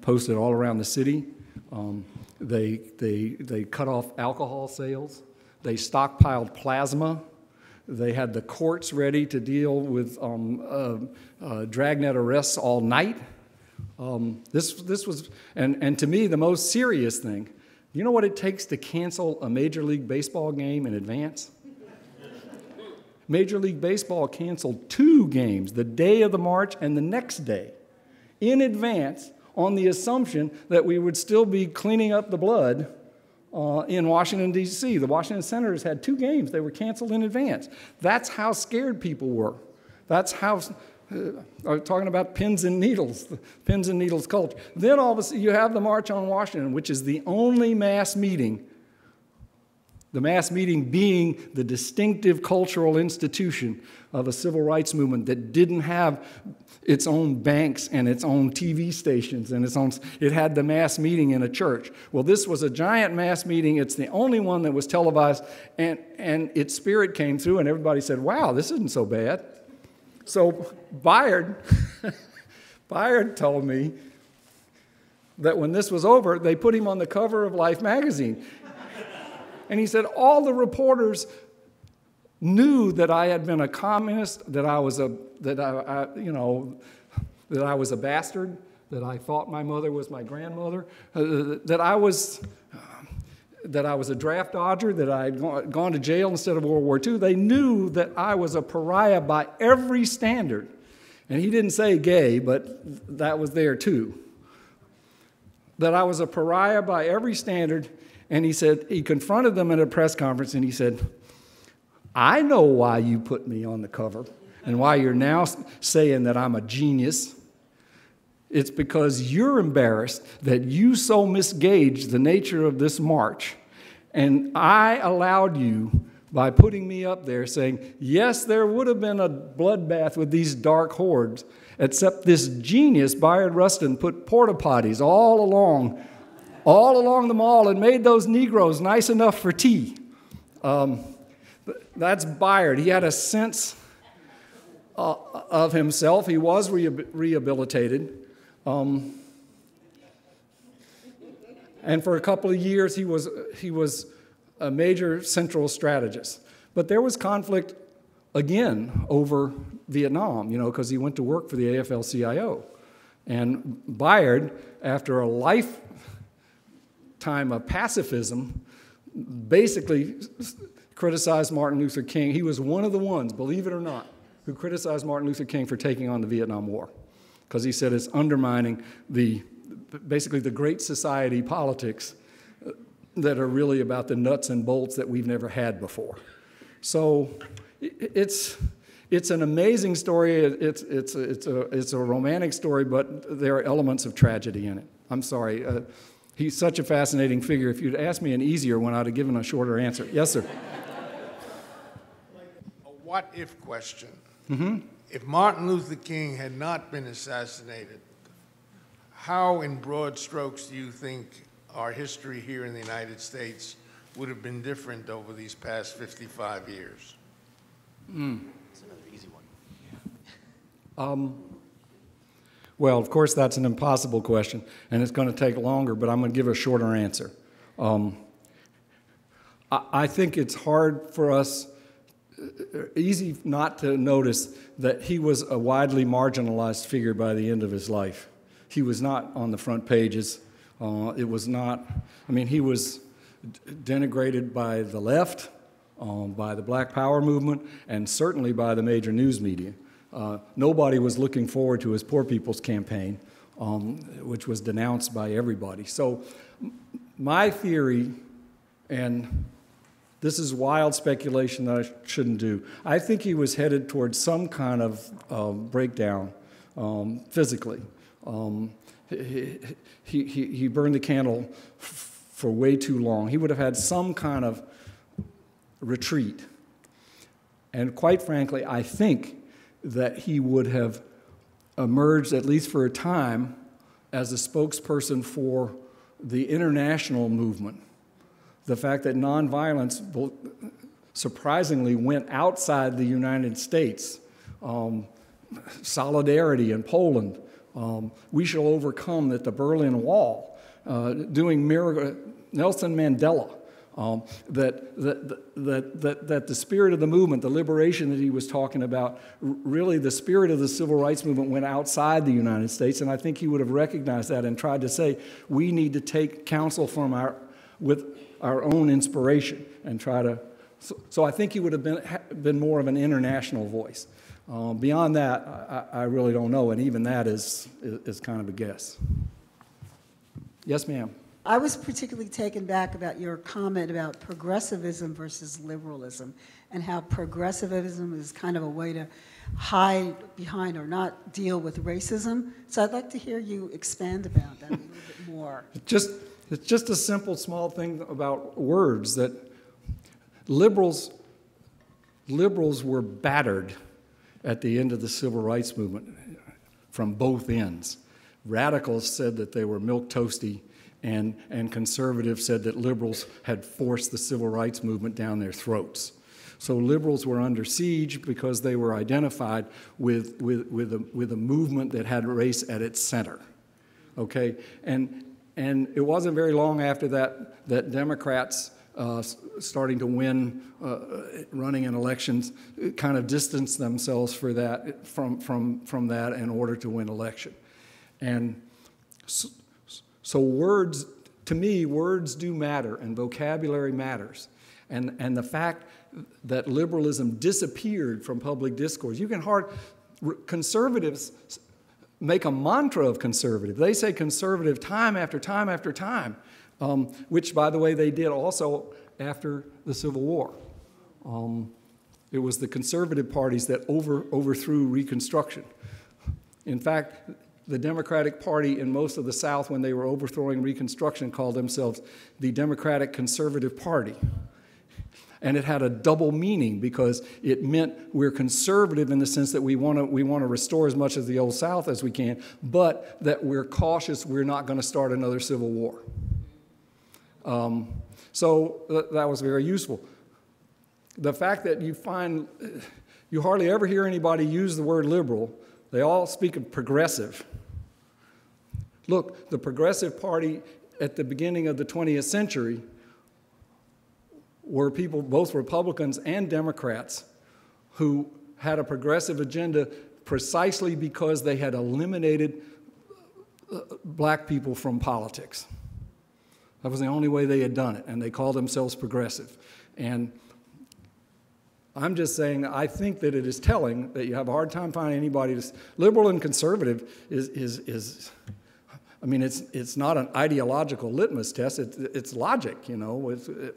S2: posted all around the city. Um, they, they, they cut off alcohol sales. They stockpiled plasma. They had the courts ready to deal with um, uh, uh, dragnet arrests all night. Um, this, this was, and, and to me, the most serious thing you know what it takes to cancel a Major League Baseball game in advance? Major League Baseball canceled two games, the day of the march and the next day in advance on the assumption that we would still be cleaning up the blood uh, in Washington, D.C. The Washington Senators had two games, they were canceled in advance. That's how scared people were. That's how. Uh, I'm talking about pins and needles, the pins and needles culture. Then all of a sudden, you have the March on Washington, which is the only mass meeting the mass meeting being the distinctive cultural institution of a civil rights movement that didn't have its own banks and its own TV stations and its own, it had the mass meeting in a church. Well, this was a giant mass meeting. It's the only one that was televised, and, and its spirit came through, and everybody said, wow, this isn't so bad. So Bayard, Bayard told me that when this was over, they put him on the cover of Life magazine. And he said, All the reporters knew that I had been a communist, that I was a, that I, I, you know, that I was a bastard, that I thought my mother was my grandmother, uh, that I was, uh, that I was a draft dodger, that I had gone to jail instead of World War II. They knew that I was a pariah by every standard. And he didn't say gay, but that was there too. That I was a pariah by every standard and he said, he confronted them at a press conference and he said, I know why you put me on the cover and why you're now saying that I'm a genius. It's because you're embarrassed that you so misgauged the nature of this march. And I allowed you by putting me up there saying, yes, there would have been a bloodbath with these dark hordes, except this genius, Bayard Rustin, put porta potties all along all along the mall and made those Negroes nice enough for tea. Um, that's Bayard. He had a sense uh, of himself. He was re rehabilitated. Um, and for a couple of years, he was, he was a major central strategist. But there was conflict again over Vietnam, you know, because he went to work for the AFL CIO. And Bayard, after a life time of pacifism, basically criticized Martin Luther King. He was one of the ones, believe it or not, who criticized Martin Luther King for taking on the Vietnam War because he said it's undermining the basically the great society politics uh, that are really about the nuts and bolts that we've never had before. So it's it's an amazing story. It's, it's, it's, a, it's a romantic story, but there are elements of tragedy in it. I'm sorry. Uh, He's such a fascinating figure. If you'd asked me an easier one, I'd have given a shorter answer. Yes, sir.
S4: A what if question. Mm-hmm. If Martin Luther King had not been assassinated, how, in broad strokes, do you think our history here in the United States would have been different over these past 55 years?
S2: Mm. That's another easy one. Um, well, of course, that's an impossible question, and it's going to take longer, but I'm going to give a shorter answer. Um, I, I think it's hard for us, uh, easy not to notice that he was a widely marginalized figure by the end of his life. He was not on the front pages. Uh, it was not, I mean, he was denigrated by the left, um, by the Black Power movement, and certainly by the major news media. Uh, nobody was looking forward to his Poor People's Campaign, um, which was denounced by everybody. So, my theory, and this is wild speculation that I shouldn't do, I think he was headed towards some kind of uh, breakdown um, physically. Um, he, he, he burned the candle for way too long. He would have had some kind of retreat. And quite frankly, I think that he would have emerged, at least for a time, as a spokesperson for the international movement. The fact that nonviolence surprisingly went outside the United States. Um, solidarity in Poland. Um, we shall overcome at the Berlin Wall. Uh, doing miracle, Nelson Mandela um, that, that, that, that, that the spirit of the movement, the liberation that he was talking about, really the spirit of the civil rights movement went outside the United States. And I think he would have recognized that and tried to say, we need to take counsel from our, with our own inspiration and try to. So, so I think he would have been, been more of an international voice. Uh, beyond that, I, I, really don't know, and even that is, is, is kind of a guess. Yes, ma'am.
S5: I was particularly taken back about your comment about progressivism versus liberalism and how progressivism is kind of a way to hide behind or not deal with racism. So I'd like to hear you expand about that a little bit more.
S2: Just, it's just a simple, small thing about words that liberals, liberals were battered at the end of the civil rights movement from both ends. Radicals said that they were milk toasty, and, and conservatives said that liberals had forced the civil rights movement down their throats. So liberals were under siege because they were identified with, with, with, a, with a movement that had race at its center. Okay? And, and it wasn't very long after that that Democrats uh, starting to win, uh, running in elections, kind of distanced themselves for that, from, from, from that in order to win election. And so words, to me, words do matter and vocabulary matters. And, and the fact that liberalism disappeared from public discourse, you can hard, conservatives make a mantra of conservative. They say conservative time after time after time, um, which, by the way, they did also after the Civil War. Um, it was the conservative parties that over, overthrew Reconstruction. In fact, the Democratic Party in most of the South, when they were overthrowing Reconstruction, called themselves the Democratic Conservative Party. And it had a double meaning because it meant we're conservative in the sense that we want to we want to restore as much of the old South as we can, but that we're cautious we're not going to start another civil war. Um, so th that was very useful. The fact that you find you hardly ever hear anybody use the word liberal, they all speak of progressive. Look, the Progressive Party at the beginning of the 20th century were people, both Republicans and Democrats, who had a progressive agenda precisely because they had eliminated uh, black people from politics. That was the only way they had done it, and they called themselves progressive. And I'm just saying, I think that it is telling that you have a hard time finding anybody to, liberal and conservative is, is, is I mean, it's, it's not an ideological litmus test, it's, it's logic, you know. It's, it,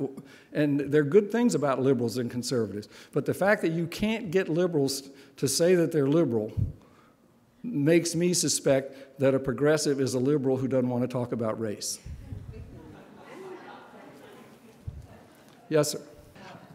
S2: and there are good things about liberals and conservatives. But the fact that you can't get liberals to say that they're liberal makes me suspect that a progressive is a liberal who doesn't want to talk about race. Yes, sir.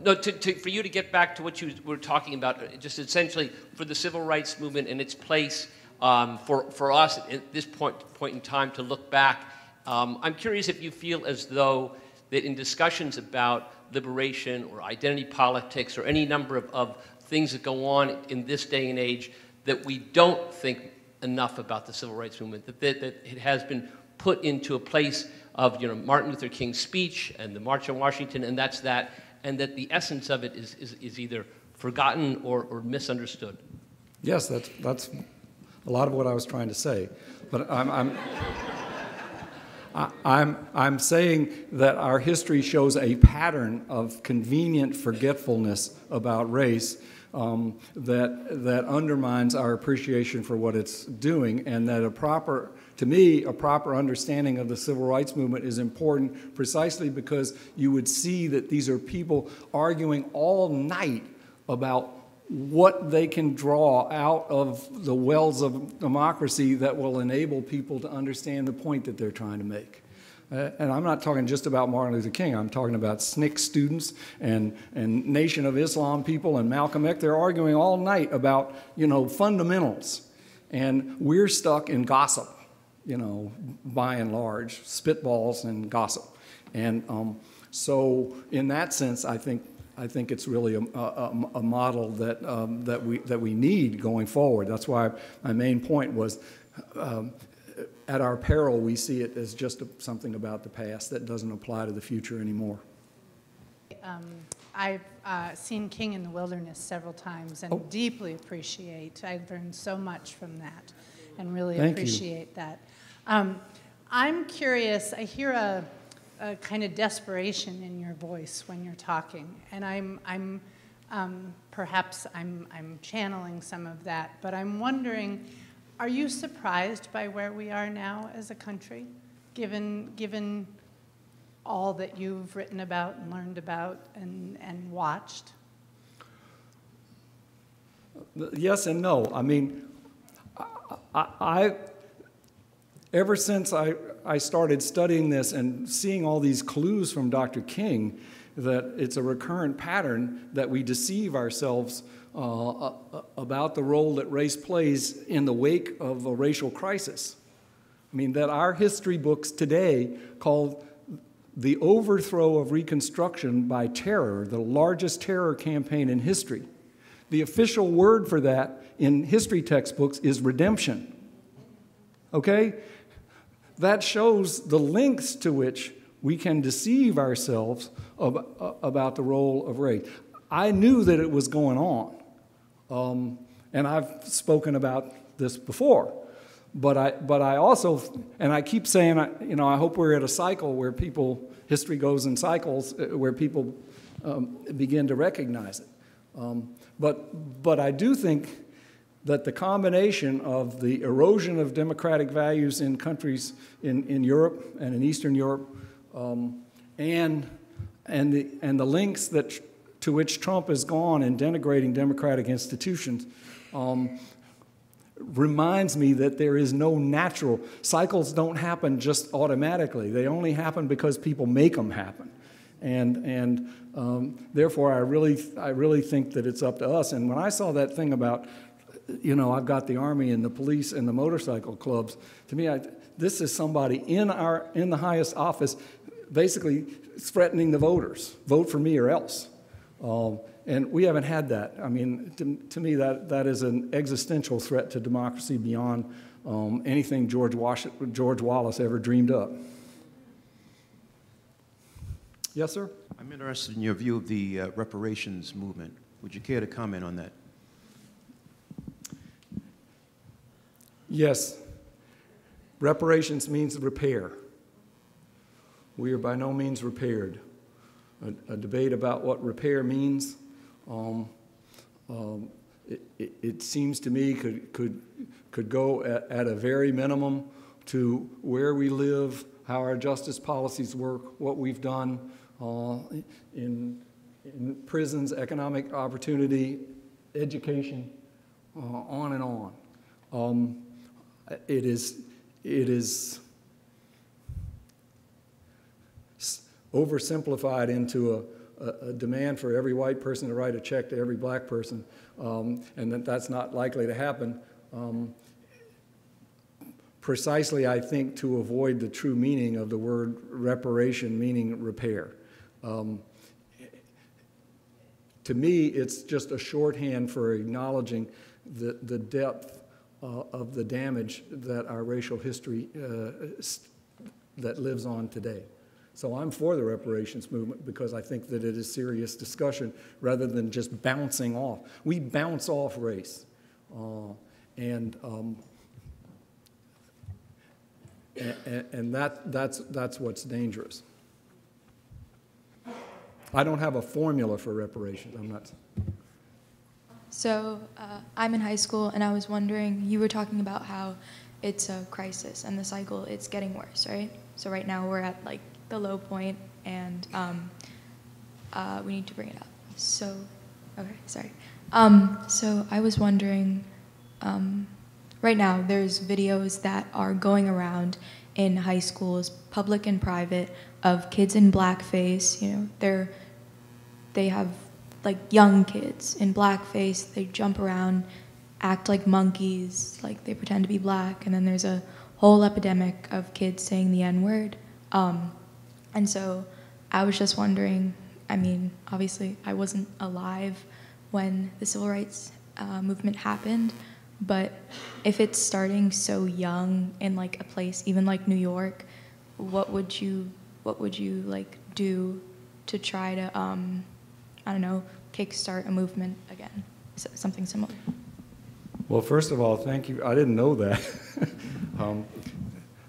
S6: No, to, to, for you to get back to what you were talking about, just essentially for the civil rights movement and its place um, for, for us at this point, point in time to look back. Um, I'm curious if you feel as though that in discussions about liberation or identity politics or any number of, of things that go on in this day and age, that we don't think enough about the civil rights movement, that, that, that it has been put into a place of you know, Martin Luther King's speech and the March on Washington, and that's that, and that the essence of it is, is, is either forgotten or, or misunderstood.
S2: Yes, that's, that's a lot of what I was trying to say. But I'm, I'm, I'm, I'm saying that our history shows a pattern of convenient forgetfulness about race um, that, that undermines our appreciation for what it's doing, and that a proper, to me, a proper understanding of the civil rights movement is important precisely because you would see that these are people arguing all night about what they can draw out of the wells of democracy that will enable people to understand the point that they're trying to make. Uh, and I'm not talking just about Martin Luther King. I'm talking about SNCC students and, and Nation of Islam people and Malcolm X. They're arguing all night about, you know, fundamentals. And we're stuck in gossip, you know, by and large, spitballs and gossip. And um, so in that sense, I think I think it's really a, a, a model that, um, that, we, that we need going forward. That's why my main point was um, at our peril, we see it as just a, something about the past that doesn't apply to the future anymore.
S7: Um, I've uh, seen King in the Wilderness several times and oh. deeply appreciate. I've learned so much from that and really
S2: Thank
S7: appreciate you. that. Um, I'm curious, I hear a a kind of desperation in your voice when you're talking, and I'm, I'm um, perhaps I'm, I'm channeling some of that, but I'm wondering, are you surprised by where we are now as a country, given, given all that you've written about and learned about and, and watched?
S2: Yes and no. I mean, I, I ever since I, I started studying this and seeing all these clues from Dr. King, that it's a recurrent pattern that we deceive ourselves uh, about the role that race plays in the wake of a racial crisis. I mean, that our history books today call the overthrow of Reconstruction by terror, the largest terror campaign in history. The official word for that in history textbooks is redemption. Okay? That shows the lengths to which we can deceive ourselves about the role of race. I knew that it was going on, um, and I've spoken about this before. But I, but I also, and I keep saying, you know, I hope we're at a cycle where people, history goes in cycles, uh, where people um, begin to recognize it. Um, but, but I do think that the combination of the erosion of democratic values in countries in, in Europe and in Eastern Europe um, and, and, the, and the links that, to which Trump has gone in denigrating democratic institutions um, reminds me that there is no natural, cycles don't happen just automatically. They only happen because people make them happen. And, and um, therefore, I really, I really think that it's up to us. And when I saw that thing about, you know, I've got the army and the police and the motorcycle clubs, to me, I, this is somebody in, our, in the highest office basically threatening the voters vote for me or else. Um, and we haven't had that. I mean, to, to, me, that, that is an existential threat to democracy beyond um, anything George, Washington, George Wallace ever dreamed up. Yes, sir?
S8: I'm interested in your view of the uh, reparations movement. Would you care to comment on that?
S2: Yes. Reparations means repair. We are by no means repaired. A, a debate about what repair means, um, um, it, it, it, seems to me could, could, could go at, at a very minimum to where we live, how our justice policies work, what we've done, uh, in, in prisons, economic opportunity, education, uh, on and on. Um, it is, it is oversimplified into a, a, a, demand for every white person to write a check to every black person, um, and that that's not likely to happen. Um, precisely, I think, to avoid the true meaning of the word reparation, meaning repair. Um, to me, it's just a shorthand for acknowledging the, the depth of the damage that our racial history uh, that lives on today. So I'm for the reparations movement because I think that it is serious discussion rather than just bouncing off. We bounce off race, uh, and, um, and and that that's that's what's dangerous. I don't have a formula for reparations. I'm not.
S9: So uh, I'm in high school, and I was wondering, you were talking about how it's a crisis and the cycle, it's getting worse, right? So right now we're at like the low point, and um, uh, we need to bring it up. So, okay, sorry. Um, so I was wondering, um, right now there's videos that are going around in high schools, public and private, of kids in blackface. You know, they're they have like young kids in blackface. They jump around, act like monkeys, like they pretend to be black, and then there's a whole epidemic of kids saying the N word. Um, and so I was just wondering. I mean, obviously, I wasn't alive when the civil rights uh, movement happened, but if it's starting so young in like a place, even like New York, what would you what would you like do to try to um, I don't know, kickstart a movement again, something similar?
S2: Well, first of all, thank you. I didn't know that. um,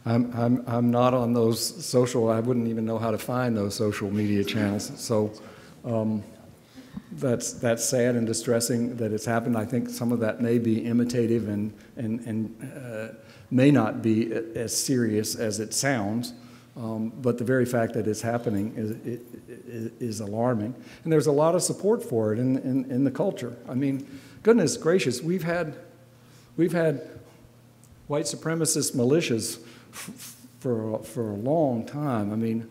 S2: I'm, I'm, I'm not on those social, I wouldn't even know how to find those social media channels. So um, that's, that's sad and distressing that it's happened. I think some of that may be imitative and, and, and uh, may not be as serious as it sounds. Um, but the very fact that it's happening is, is, alarming. And there's a lot of support for it in, in, in the culture. I mean, goodness gracious, we've had, we've had white supremacist militias for, for a long time. I mean,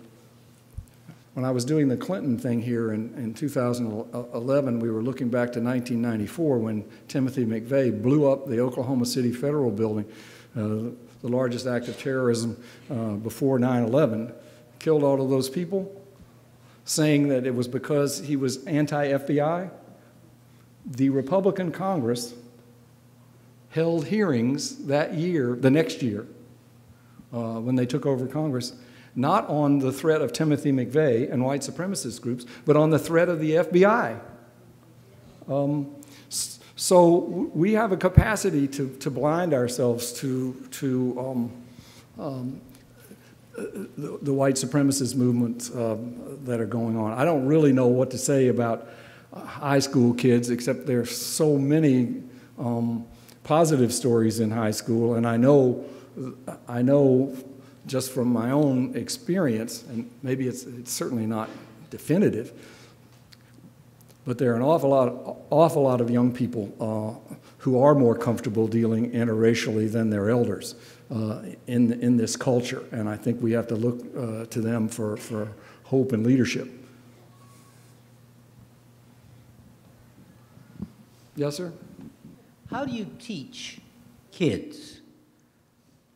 S2: when I was doing the Clinton thing here in, in 2011, we were looking back to 1994 when Timothy McVeigh blew up the Oklahoma City Federal Building, uh, the largest act of terrorism uh, before 9 11, killed all of those people, saying that it was because he was anti FBI. The Republican Congress held hearings that year, the next year, uh, when they took over Congress, not on the threat of Timothy McVeigh and white supremacist groups, but on the threat of the FBI. Um, so we have a capacity to, to blind ourselves to, to um, um, the, the, white supremacist movements uh, that are going on. I don't really know what to say about high school kids, except there's so many um, positive stories in high school, and I know, I know just from my own experience, and maybe it's, it's certainly not definitive, but there are an awful lot, awful lot of young people uh, who are more comfortable dealing interracially than their elders uh, in, in this culture, and I think we have to look uh, to them for, for hope and leadership. Yes, sir?
S10: How do you teach kids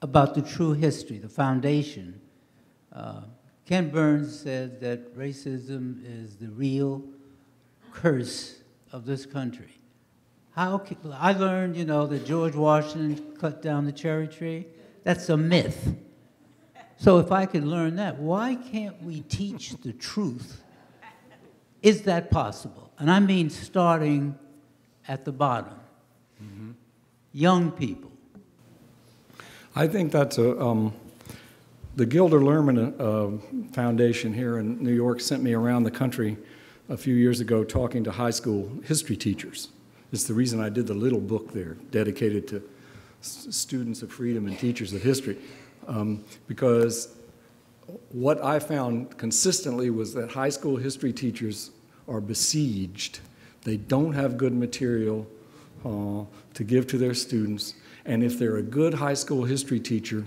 S10: about the true history, the foundation? Uh, Ken Burns said that racism is the real curse of this country. How can, I learned, you know, that George Washington cut down the cherry tree. That's a myth. So if I could learn that, why can't we teach the truth? Is that possible? And I mean starting at the bottom young people?
S2: I think that's a, um, the Gilder Lehrman uh, Foundation here in New York sent me around the country a few years ago talking to high school history teachers. It's the reason I did the little book there dedicated to students of freedom and teachers of history. Um, because what I found consistently was that high school history teachers are besieged. They don't have good material uh, to give to their students. And if they're a good high school history teacher,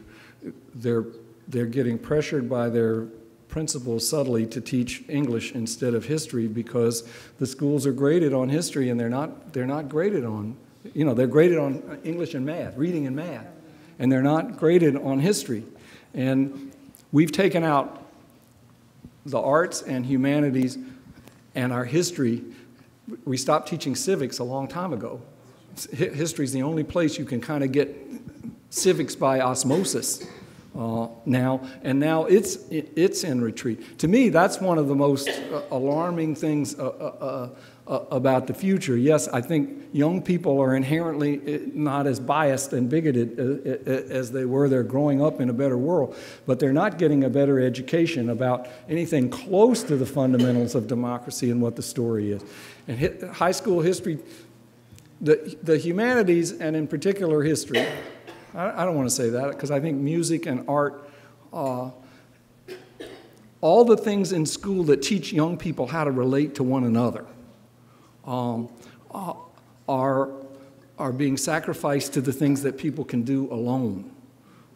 S2: they're, they're getting pressured by their principals subtly to teach English instead of history because the schools are graded on history and they're not, they're not graded on, you know, they're graded on English and math, reading and math, and they're not graded on history. And we've taken out the arts and humanities and our history. We stopped teaching civics a long time ago history is the only place you can kind of get civics by osmosis uh, now, and now it's, it's in retreat. To me, that's one of the most uh, alarming things uh, uh, uh, about the future. Yes, I think young people are inherently not as biased and bigoted as they were. They're growing up in a better world, but they're not getting a better education about anything close to the fundamentals of democracy and what the story is. And high school history the, the humanities, and in particular history, I, don't want to say that because I think music and art, uh, all the things in school that teach young people how to relate to one another, um, uh, are, are being sacrificed to the things that people can do alone.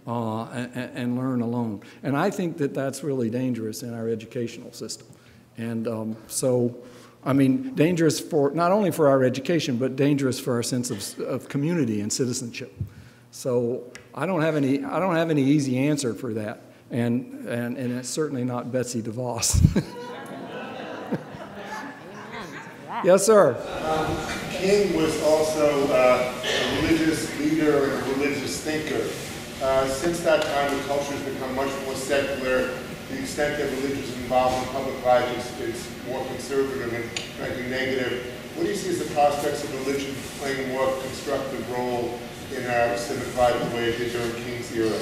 S2: Uh, and, and, learn alone. And I think that that's really dangerous in our educational system. And um, so I mean, dangerous for not only for our education, but dangerous for our sense of, of community and citizenship. So I don't have any, I don't have any easy answer for that, and, and, and it's certainly not Betsy DeVos. yes, sir.
S11: Um, King was also uh, a religious leader and a religious thinker. Uh, since that time, the culture has become much more secular the extent that religion is involved in public life is, is more conservative and frankly negative. What do you see as the prospects of religion playing a more constructive role in our civic the did during King's era?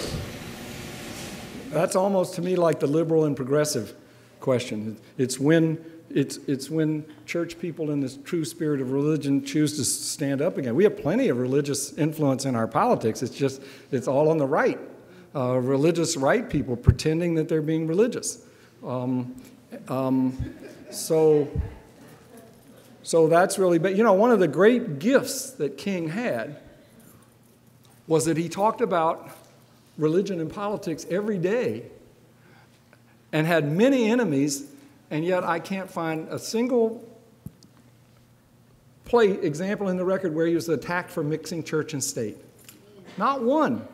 S2: That's almost to me like the liberal and progressive question. It's when it's, it's when church people in this true spirit of religion choose to stand up again. We have plenty of religious influence in our politics. It's just, it's all on the right. uh, religious right people pretending that they're being religious. Um, um, so, so that's really, but you know, one of the great gifts that King had was that he talked about religion and politics every day and had many enemies, and yet I can't find a single play example in the record where he was attacked for mixing church and state. Not one.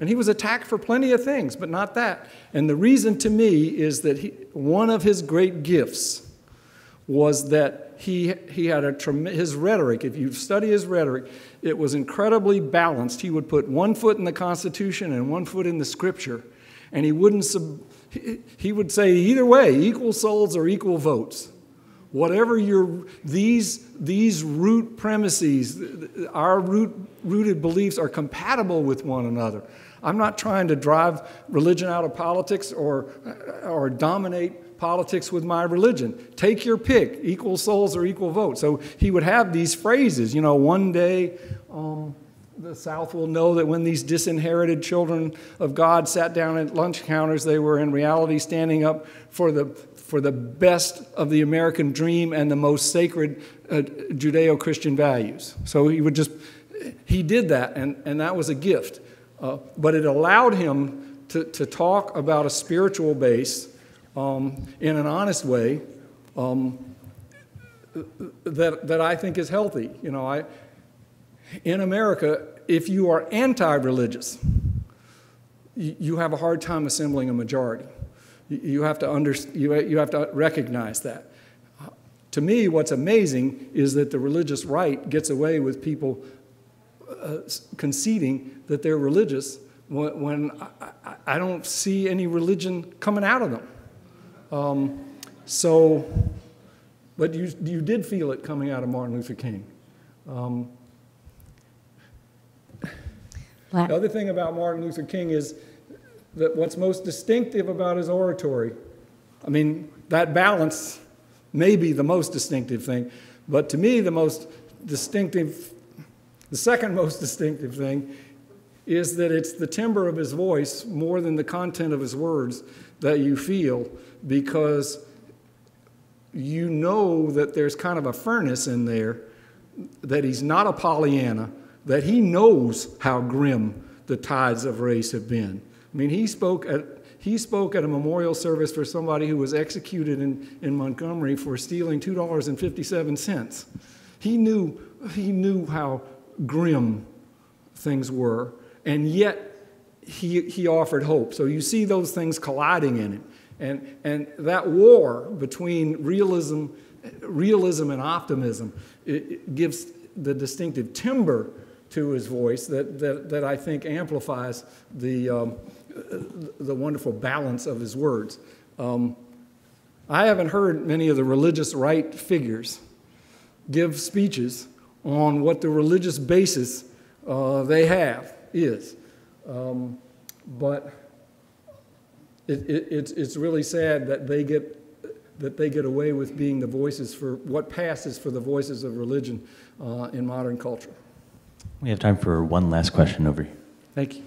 S2: And he was attacked for plenty of things, but not that. And the reason to me is that he, one of his great gifts was that he, he had a his rhetoric, if you study his rhetoric, it was incredibly balanced. He would put one foot in the Constitution and one foot in the Scripture, and he wouldn't, sub, he, he would say either way, equal souls or equal votes. Whatever your, these, these root premises, our root, rooted beliefs are compatible with one another. I'm not trying to drive religion out of politics or, or dominate politics with my religion. Take your pick, equal souls or equal votes. So he would have these phrases, you know, one day um, the South will know that when these disinherited children of God sat down at lunch counters, they were in reality standing up for the, for the best of the American dream and the most sacred uh, Judeo Christian values. So he would just, he did that, and, and that was a gift. Uh, but it allowed him to, to talk about a spiritual base um, in an honest way um, that, that I think is healthy. You know, I, in America, if you are anti religious, you, have a hard time assembling a majority. You, have, to under, you, you have to recognize that. To me, what's amazing is that the religious right gets away with people uh, conceding that they're religious when, when I, I, don't see any religion coming out of them. Um, so, but you, you did feel it coming out of Martin Luther King. Um, the other thing about Martin Luther King is that what's most distinctive about his oratory, I mean, that balance may be the most distinctive thing, but to me, the most distinctive, the second most distinctive thing is that it's the timbre of his voice more than the content of his words that you feel because you know that there's kind of a furnace in there, that he's not a Pollyanna, that he knows how grim the tides of race have been. I mean, he spoke at, he spoke at a memorial service for somebody who was executed in, in Montgomery for stealing $2.57. He knew, he knew how grim things were, and yet he, he offered hope. So you see those things colliding in him. And, and that war between realism, realism and optimism it, gives the distinctive timbre to his voice that, that, that I think amplifies the, um, the wonderful balance of his words. Um, I haven't heard many of the religious right figures give speeches on what the religious basis uh, they have is. Um, but it, it, it's, it's really sad that they get that they get away with being the voices for what passes for the voices of religion uh, in modern culture.
S12: We have time for one last question over here.
S2: Thank you.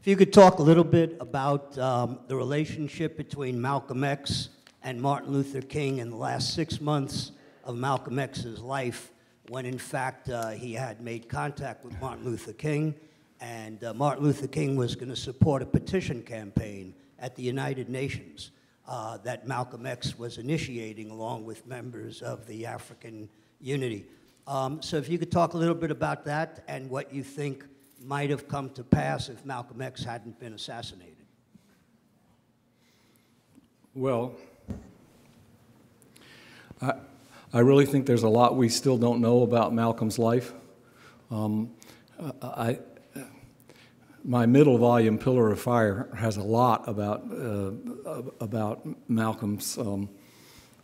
S13: If you could talk a little bit about um, the relationship between Malcolm X and Martin Luther King in the last six months of Malcolm X's life, when in fact uh, he had made contact with Martin Luther King, and uh, Martin Luther King was going to support a petition campaign at the United Nations uh, that Malcolm X was initiating along with members of the African Unity. Um, so if you could talk a little bit about that and what you think might have come to pass if Malcolm X hadn't been assassinated.
S2: Well, I, I really think there's a lot we still don't know about Malcolm's life. Um, I, my middle volume, Pillar of Fire, has a lot about, uh, about Malcolm's um,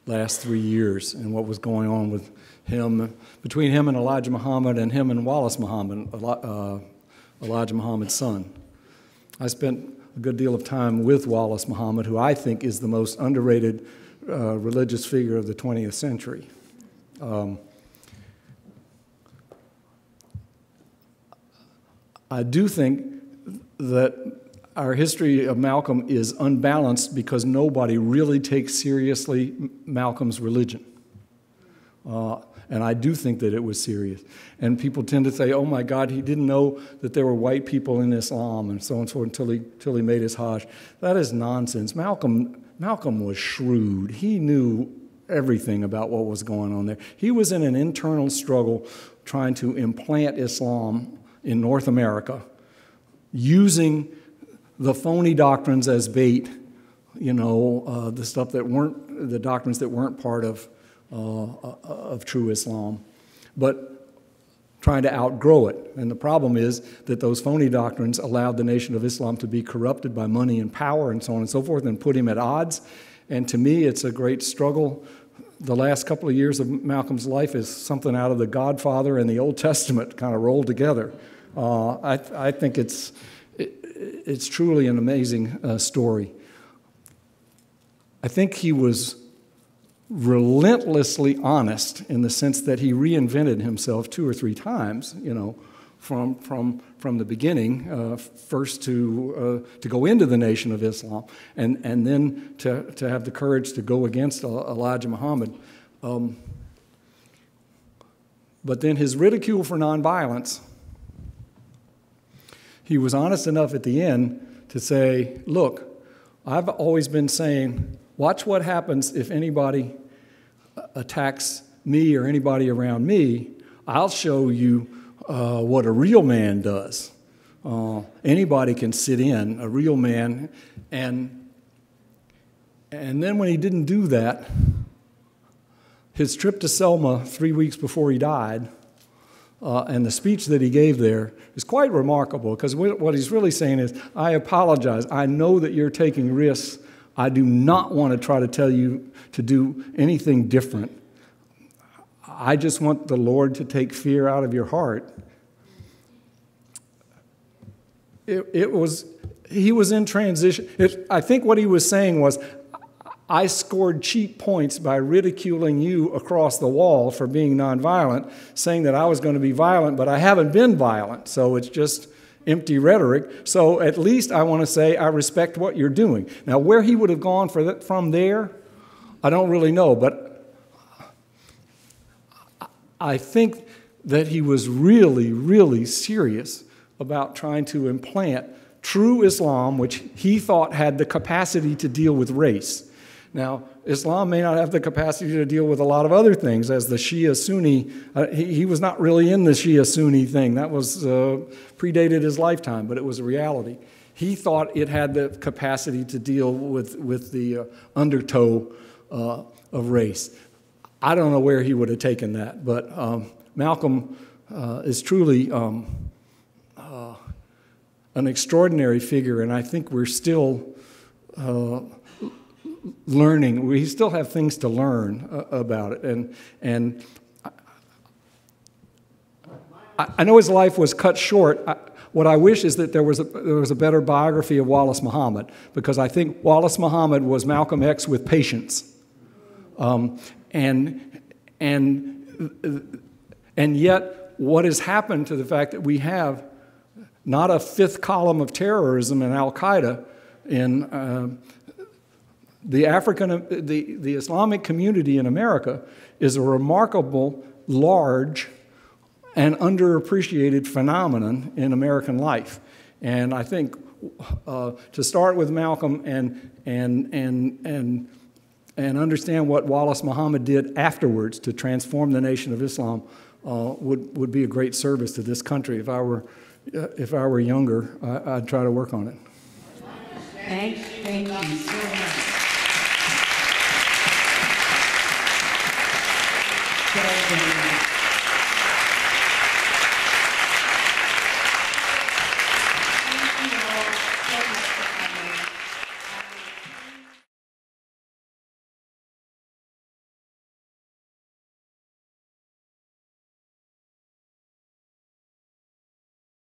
S2: last three years and what was going on with him, between him and Elijah Muhammad and him and Wallace Muhammad, uh, Elijah Muhammad's son. I spent a good deal of time with Wallace Muhammad, who I think is the most underrated uh, religious figure of the 20th century. Um, I do think that our history of Malcolm is unbalanced because nobody really takes seriously Malcolm's religion. Uh, and I do think that it was serious. And people tend to say, oh my God, he didn't know that there were white people in Islam and so on and so forth until he, until he made his Hajj. That is nonsense. Malcolm, Malcolm was shrewd. He knew everything about what was going on there. He was in an internal struggle trying to implant Islam in North America using the phony doctrines as bait, you know, uh, the stuff that weren't, the doctrines that weren't part of uh, of true Islam, but trying to outgrow it. And the problem is that those phony doctrines allowed the Nation of Islam to be corrupted by money and power and so on and so forth and put him at odds. And to me, it's a great struggle. The last couple of years of Malcolm's life is something out of the Godfather and the Old Testament kind of rolled together. Uh, I, I, think it's, it, it's truly an amazing uh, story. I think he was relentlessly honest in the sense that he reinvented himself two or three times, you know, from, from, from the beginning, uh, first to, uh, to go into the Nation of Islam, and, and then to, to have the courage to go against Elijah Muhammad. Um, but then his ridicule for nonviolence, he was honest enough at the end to say, Look, I've always been saying, watch what happens if anybody attacks me or anybody around me, I'll show you uh, what a real man does. Uh, anybody can sit in, a real man. And, and then when he didn't do that, his trip to Selma three weeks before he died, uh, and the speech that he gave there is quite remarkable because what he's really saying is, I apologize. I know that you're taking risks. I do not want to try to tell you to do anything different. I just want the Lord to take fear out of your heart. It, it was, he was in transition. It, I think what he was saying was, I scored cheap points by ridiculing you across the wall for being nonviolent, saying that I was going to be violent, but I haven't been violent. So it's just empty rhetoric. So at least I want to say I respect what you're doing. Now, where he would have gone that, from there, I don't really know, but I think that he was really, really serious about trying to implant true Islam, which he thought had the capacity to deal with race. Now, Islam may not have the capacity to deal with a lot of other things, as the Shia Sunni, uh, he, he, was not really in the Shia Sunni thing. That was uh, predated his lifetime, but it was a reality. He thought it had the capacity to deal with, with the uh, undertow uh, of race. I don't know where he would have taken that, but um, Malcolm uh, is truly um, uh, an extraordinary figure, and I think we're still learning. We still have things to learn uh, about it, and and I, I, know his life was cut short. I, what I wish is that there was, a, there was a better biography of Wallace Muhammad, because I think Wallace Muhammad was Malcolm X with patience. Um, and, and, and yet, what has happened to the fact that we have not a fifth column of terrorism in Al Qaeda in uh, the African, the, the Islamic community in America is a remarkable, large, and underappreciated phenomenon in American life. And I think uh, to start with Malcolm and, and, and, and and understand what Wallace Muhammad did afterwards to transform the nation of Islam uh, would, would be a great service to this country. If I were, uh, if I were younger, I, would try to work on it.
S1: Thank, thank you so much. Thank you.